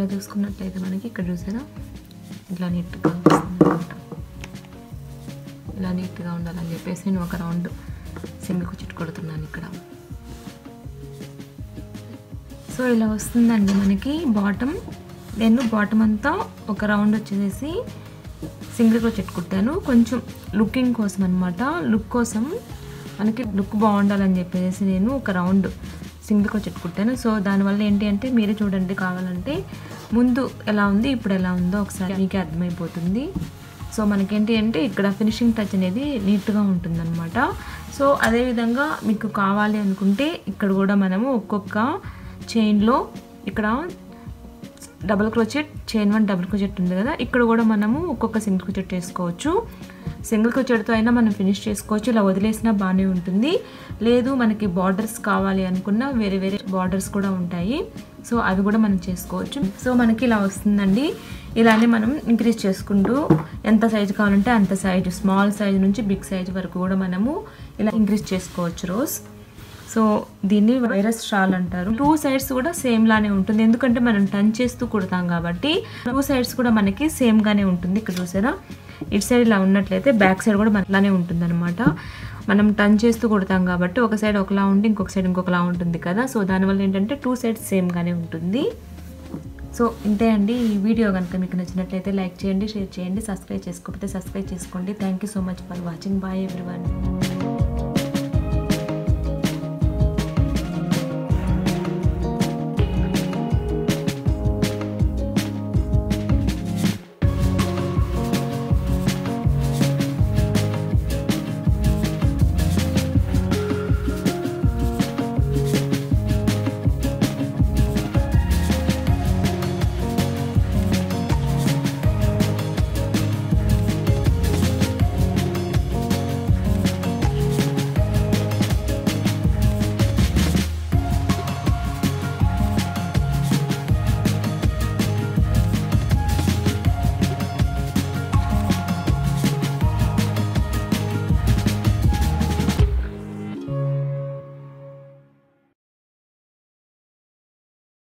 ఇలా చూసుకున్నట్లయితే మనకి ఇక్కడ చూసారా ఇట్లా నీట్గా వస్తుంది అనమాట ఇలా నీట్గా ఉండాలని చెప్పేసి నేను ఒక రౌండ్ సింగిల్ చుట్టు కొడుతున్నాను ఇక్కడ. సో ఇలా వస్తుందండి మనకి బాటమ్ నేను బాటమ్ అంతా ఒక రౌండ్ వచ్చేసి సింగిల్ క్రోచెట్ కుట్టాను. కొంచెం లుకింగ్ కోసం అనమాట లుక్ కోసం మనకి లుక్ బాగుండాలని చెప్పేసి నేను ఒక రౌండ్ సింగిల్ క్రోచెట్ కుట్టాను. సో దానివల్ల ఏంటి అంటే మీరే చూడండి కావాలంటే ముందు ఎలా ఉంది ఇప్పుడు ఎలా ఉందో ఒకసారి మీకే అర్థమైపోతుంది. సో మనకేంటి అంటే ఇక్కడ ఫినిషింగ్ టచ్ అనేది నీట్గా ఉంటుందన్నమాట. సో అదేవిధంగా మీకు కావాలి అనుకుంటే ఇక్కడ కూడా మనము ఒక్కొక్క చైన్లో ఇక్కడ double crochet chain one double crochet ఉంది కదా ఇక్కడ కూడా మనము ఒక్కొక్క సింగిల్ క్రోచెట్ వేసుకోవచ్చు సింగిల్ క్రోచెట్తో అయినా మనం ఫినిష్ చేసుకోవచ్చు. ఇలా వదిలేసినా బాగానే ఉంటుంది. లేదు మనకి బార్డర్స్ కావాలి అనుకున్న వేరే వేరే బార్డర్స్ కూడా ఉంటాయి. సో అవి కూడా మనం చేసుకోవచ్చు. సో మనకి ఇలా వస్తుందండి. ఇలానే మనం ఇంక్రీజ్ చేసుకుంటూ ఎంత సైజు కావాలంటే అంత సైజు స్మాల్ సైజ్ నుంచి బిగ్ సైజ్ వరకు కూడా మనము ఇలా ఇంక్రీజ్ చేసుకోవచ్చు రోజ్. సో దీన్ని వైరస్ షాల్ అంటారు. టూ సైడ్స్ కూడా సేమ్ లానే ఉంటుంది. ఎందుకంటే మనం టర్న్ చేస్తూ కుడతాం కాబట్టి టూ సైడ్స్ కూడా మనకి సేమ్గానే ఉంటుంది. ఇక్కడ చూసారా? ఇటు సైడ్ ఇలా ఉన్నట్లయితే బ్యాక్ సైడ్ కూడా మనలానే ఉంటుంది అనమాట మనం టర్న్ చేస్తూ కుడతాం కాబట్టి ఒక సైడ్ ఒకలా ఉండి ఇంకొక సైడ్ ఇంకొకలా ఉంటుంది కదా. సో దానివల్ల ఏంటంటే టూ సైడ్స్ సేమ్గానే ఉంటుంది. సో ఇంతే అండి ఈ వీడియో కనుక మీకు నచ్చినట్లయితే లైక్ చేయండి షేర్ చేయండి సబ్స్క్రైబ్ చేసుకోకపోతే సబ్స్క్రైబ్ చేసుకోండి. Thank you so much for watching. Bye everyone.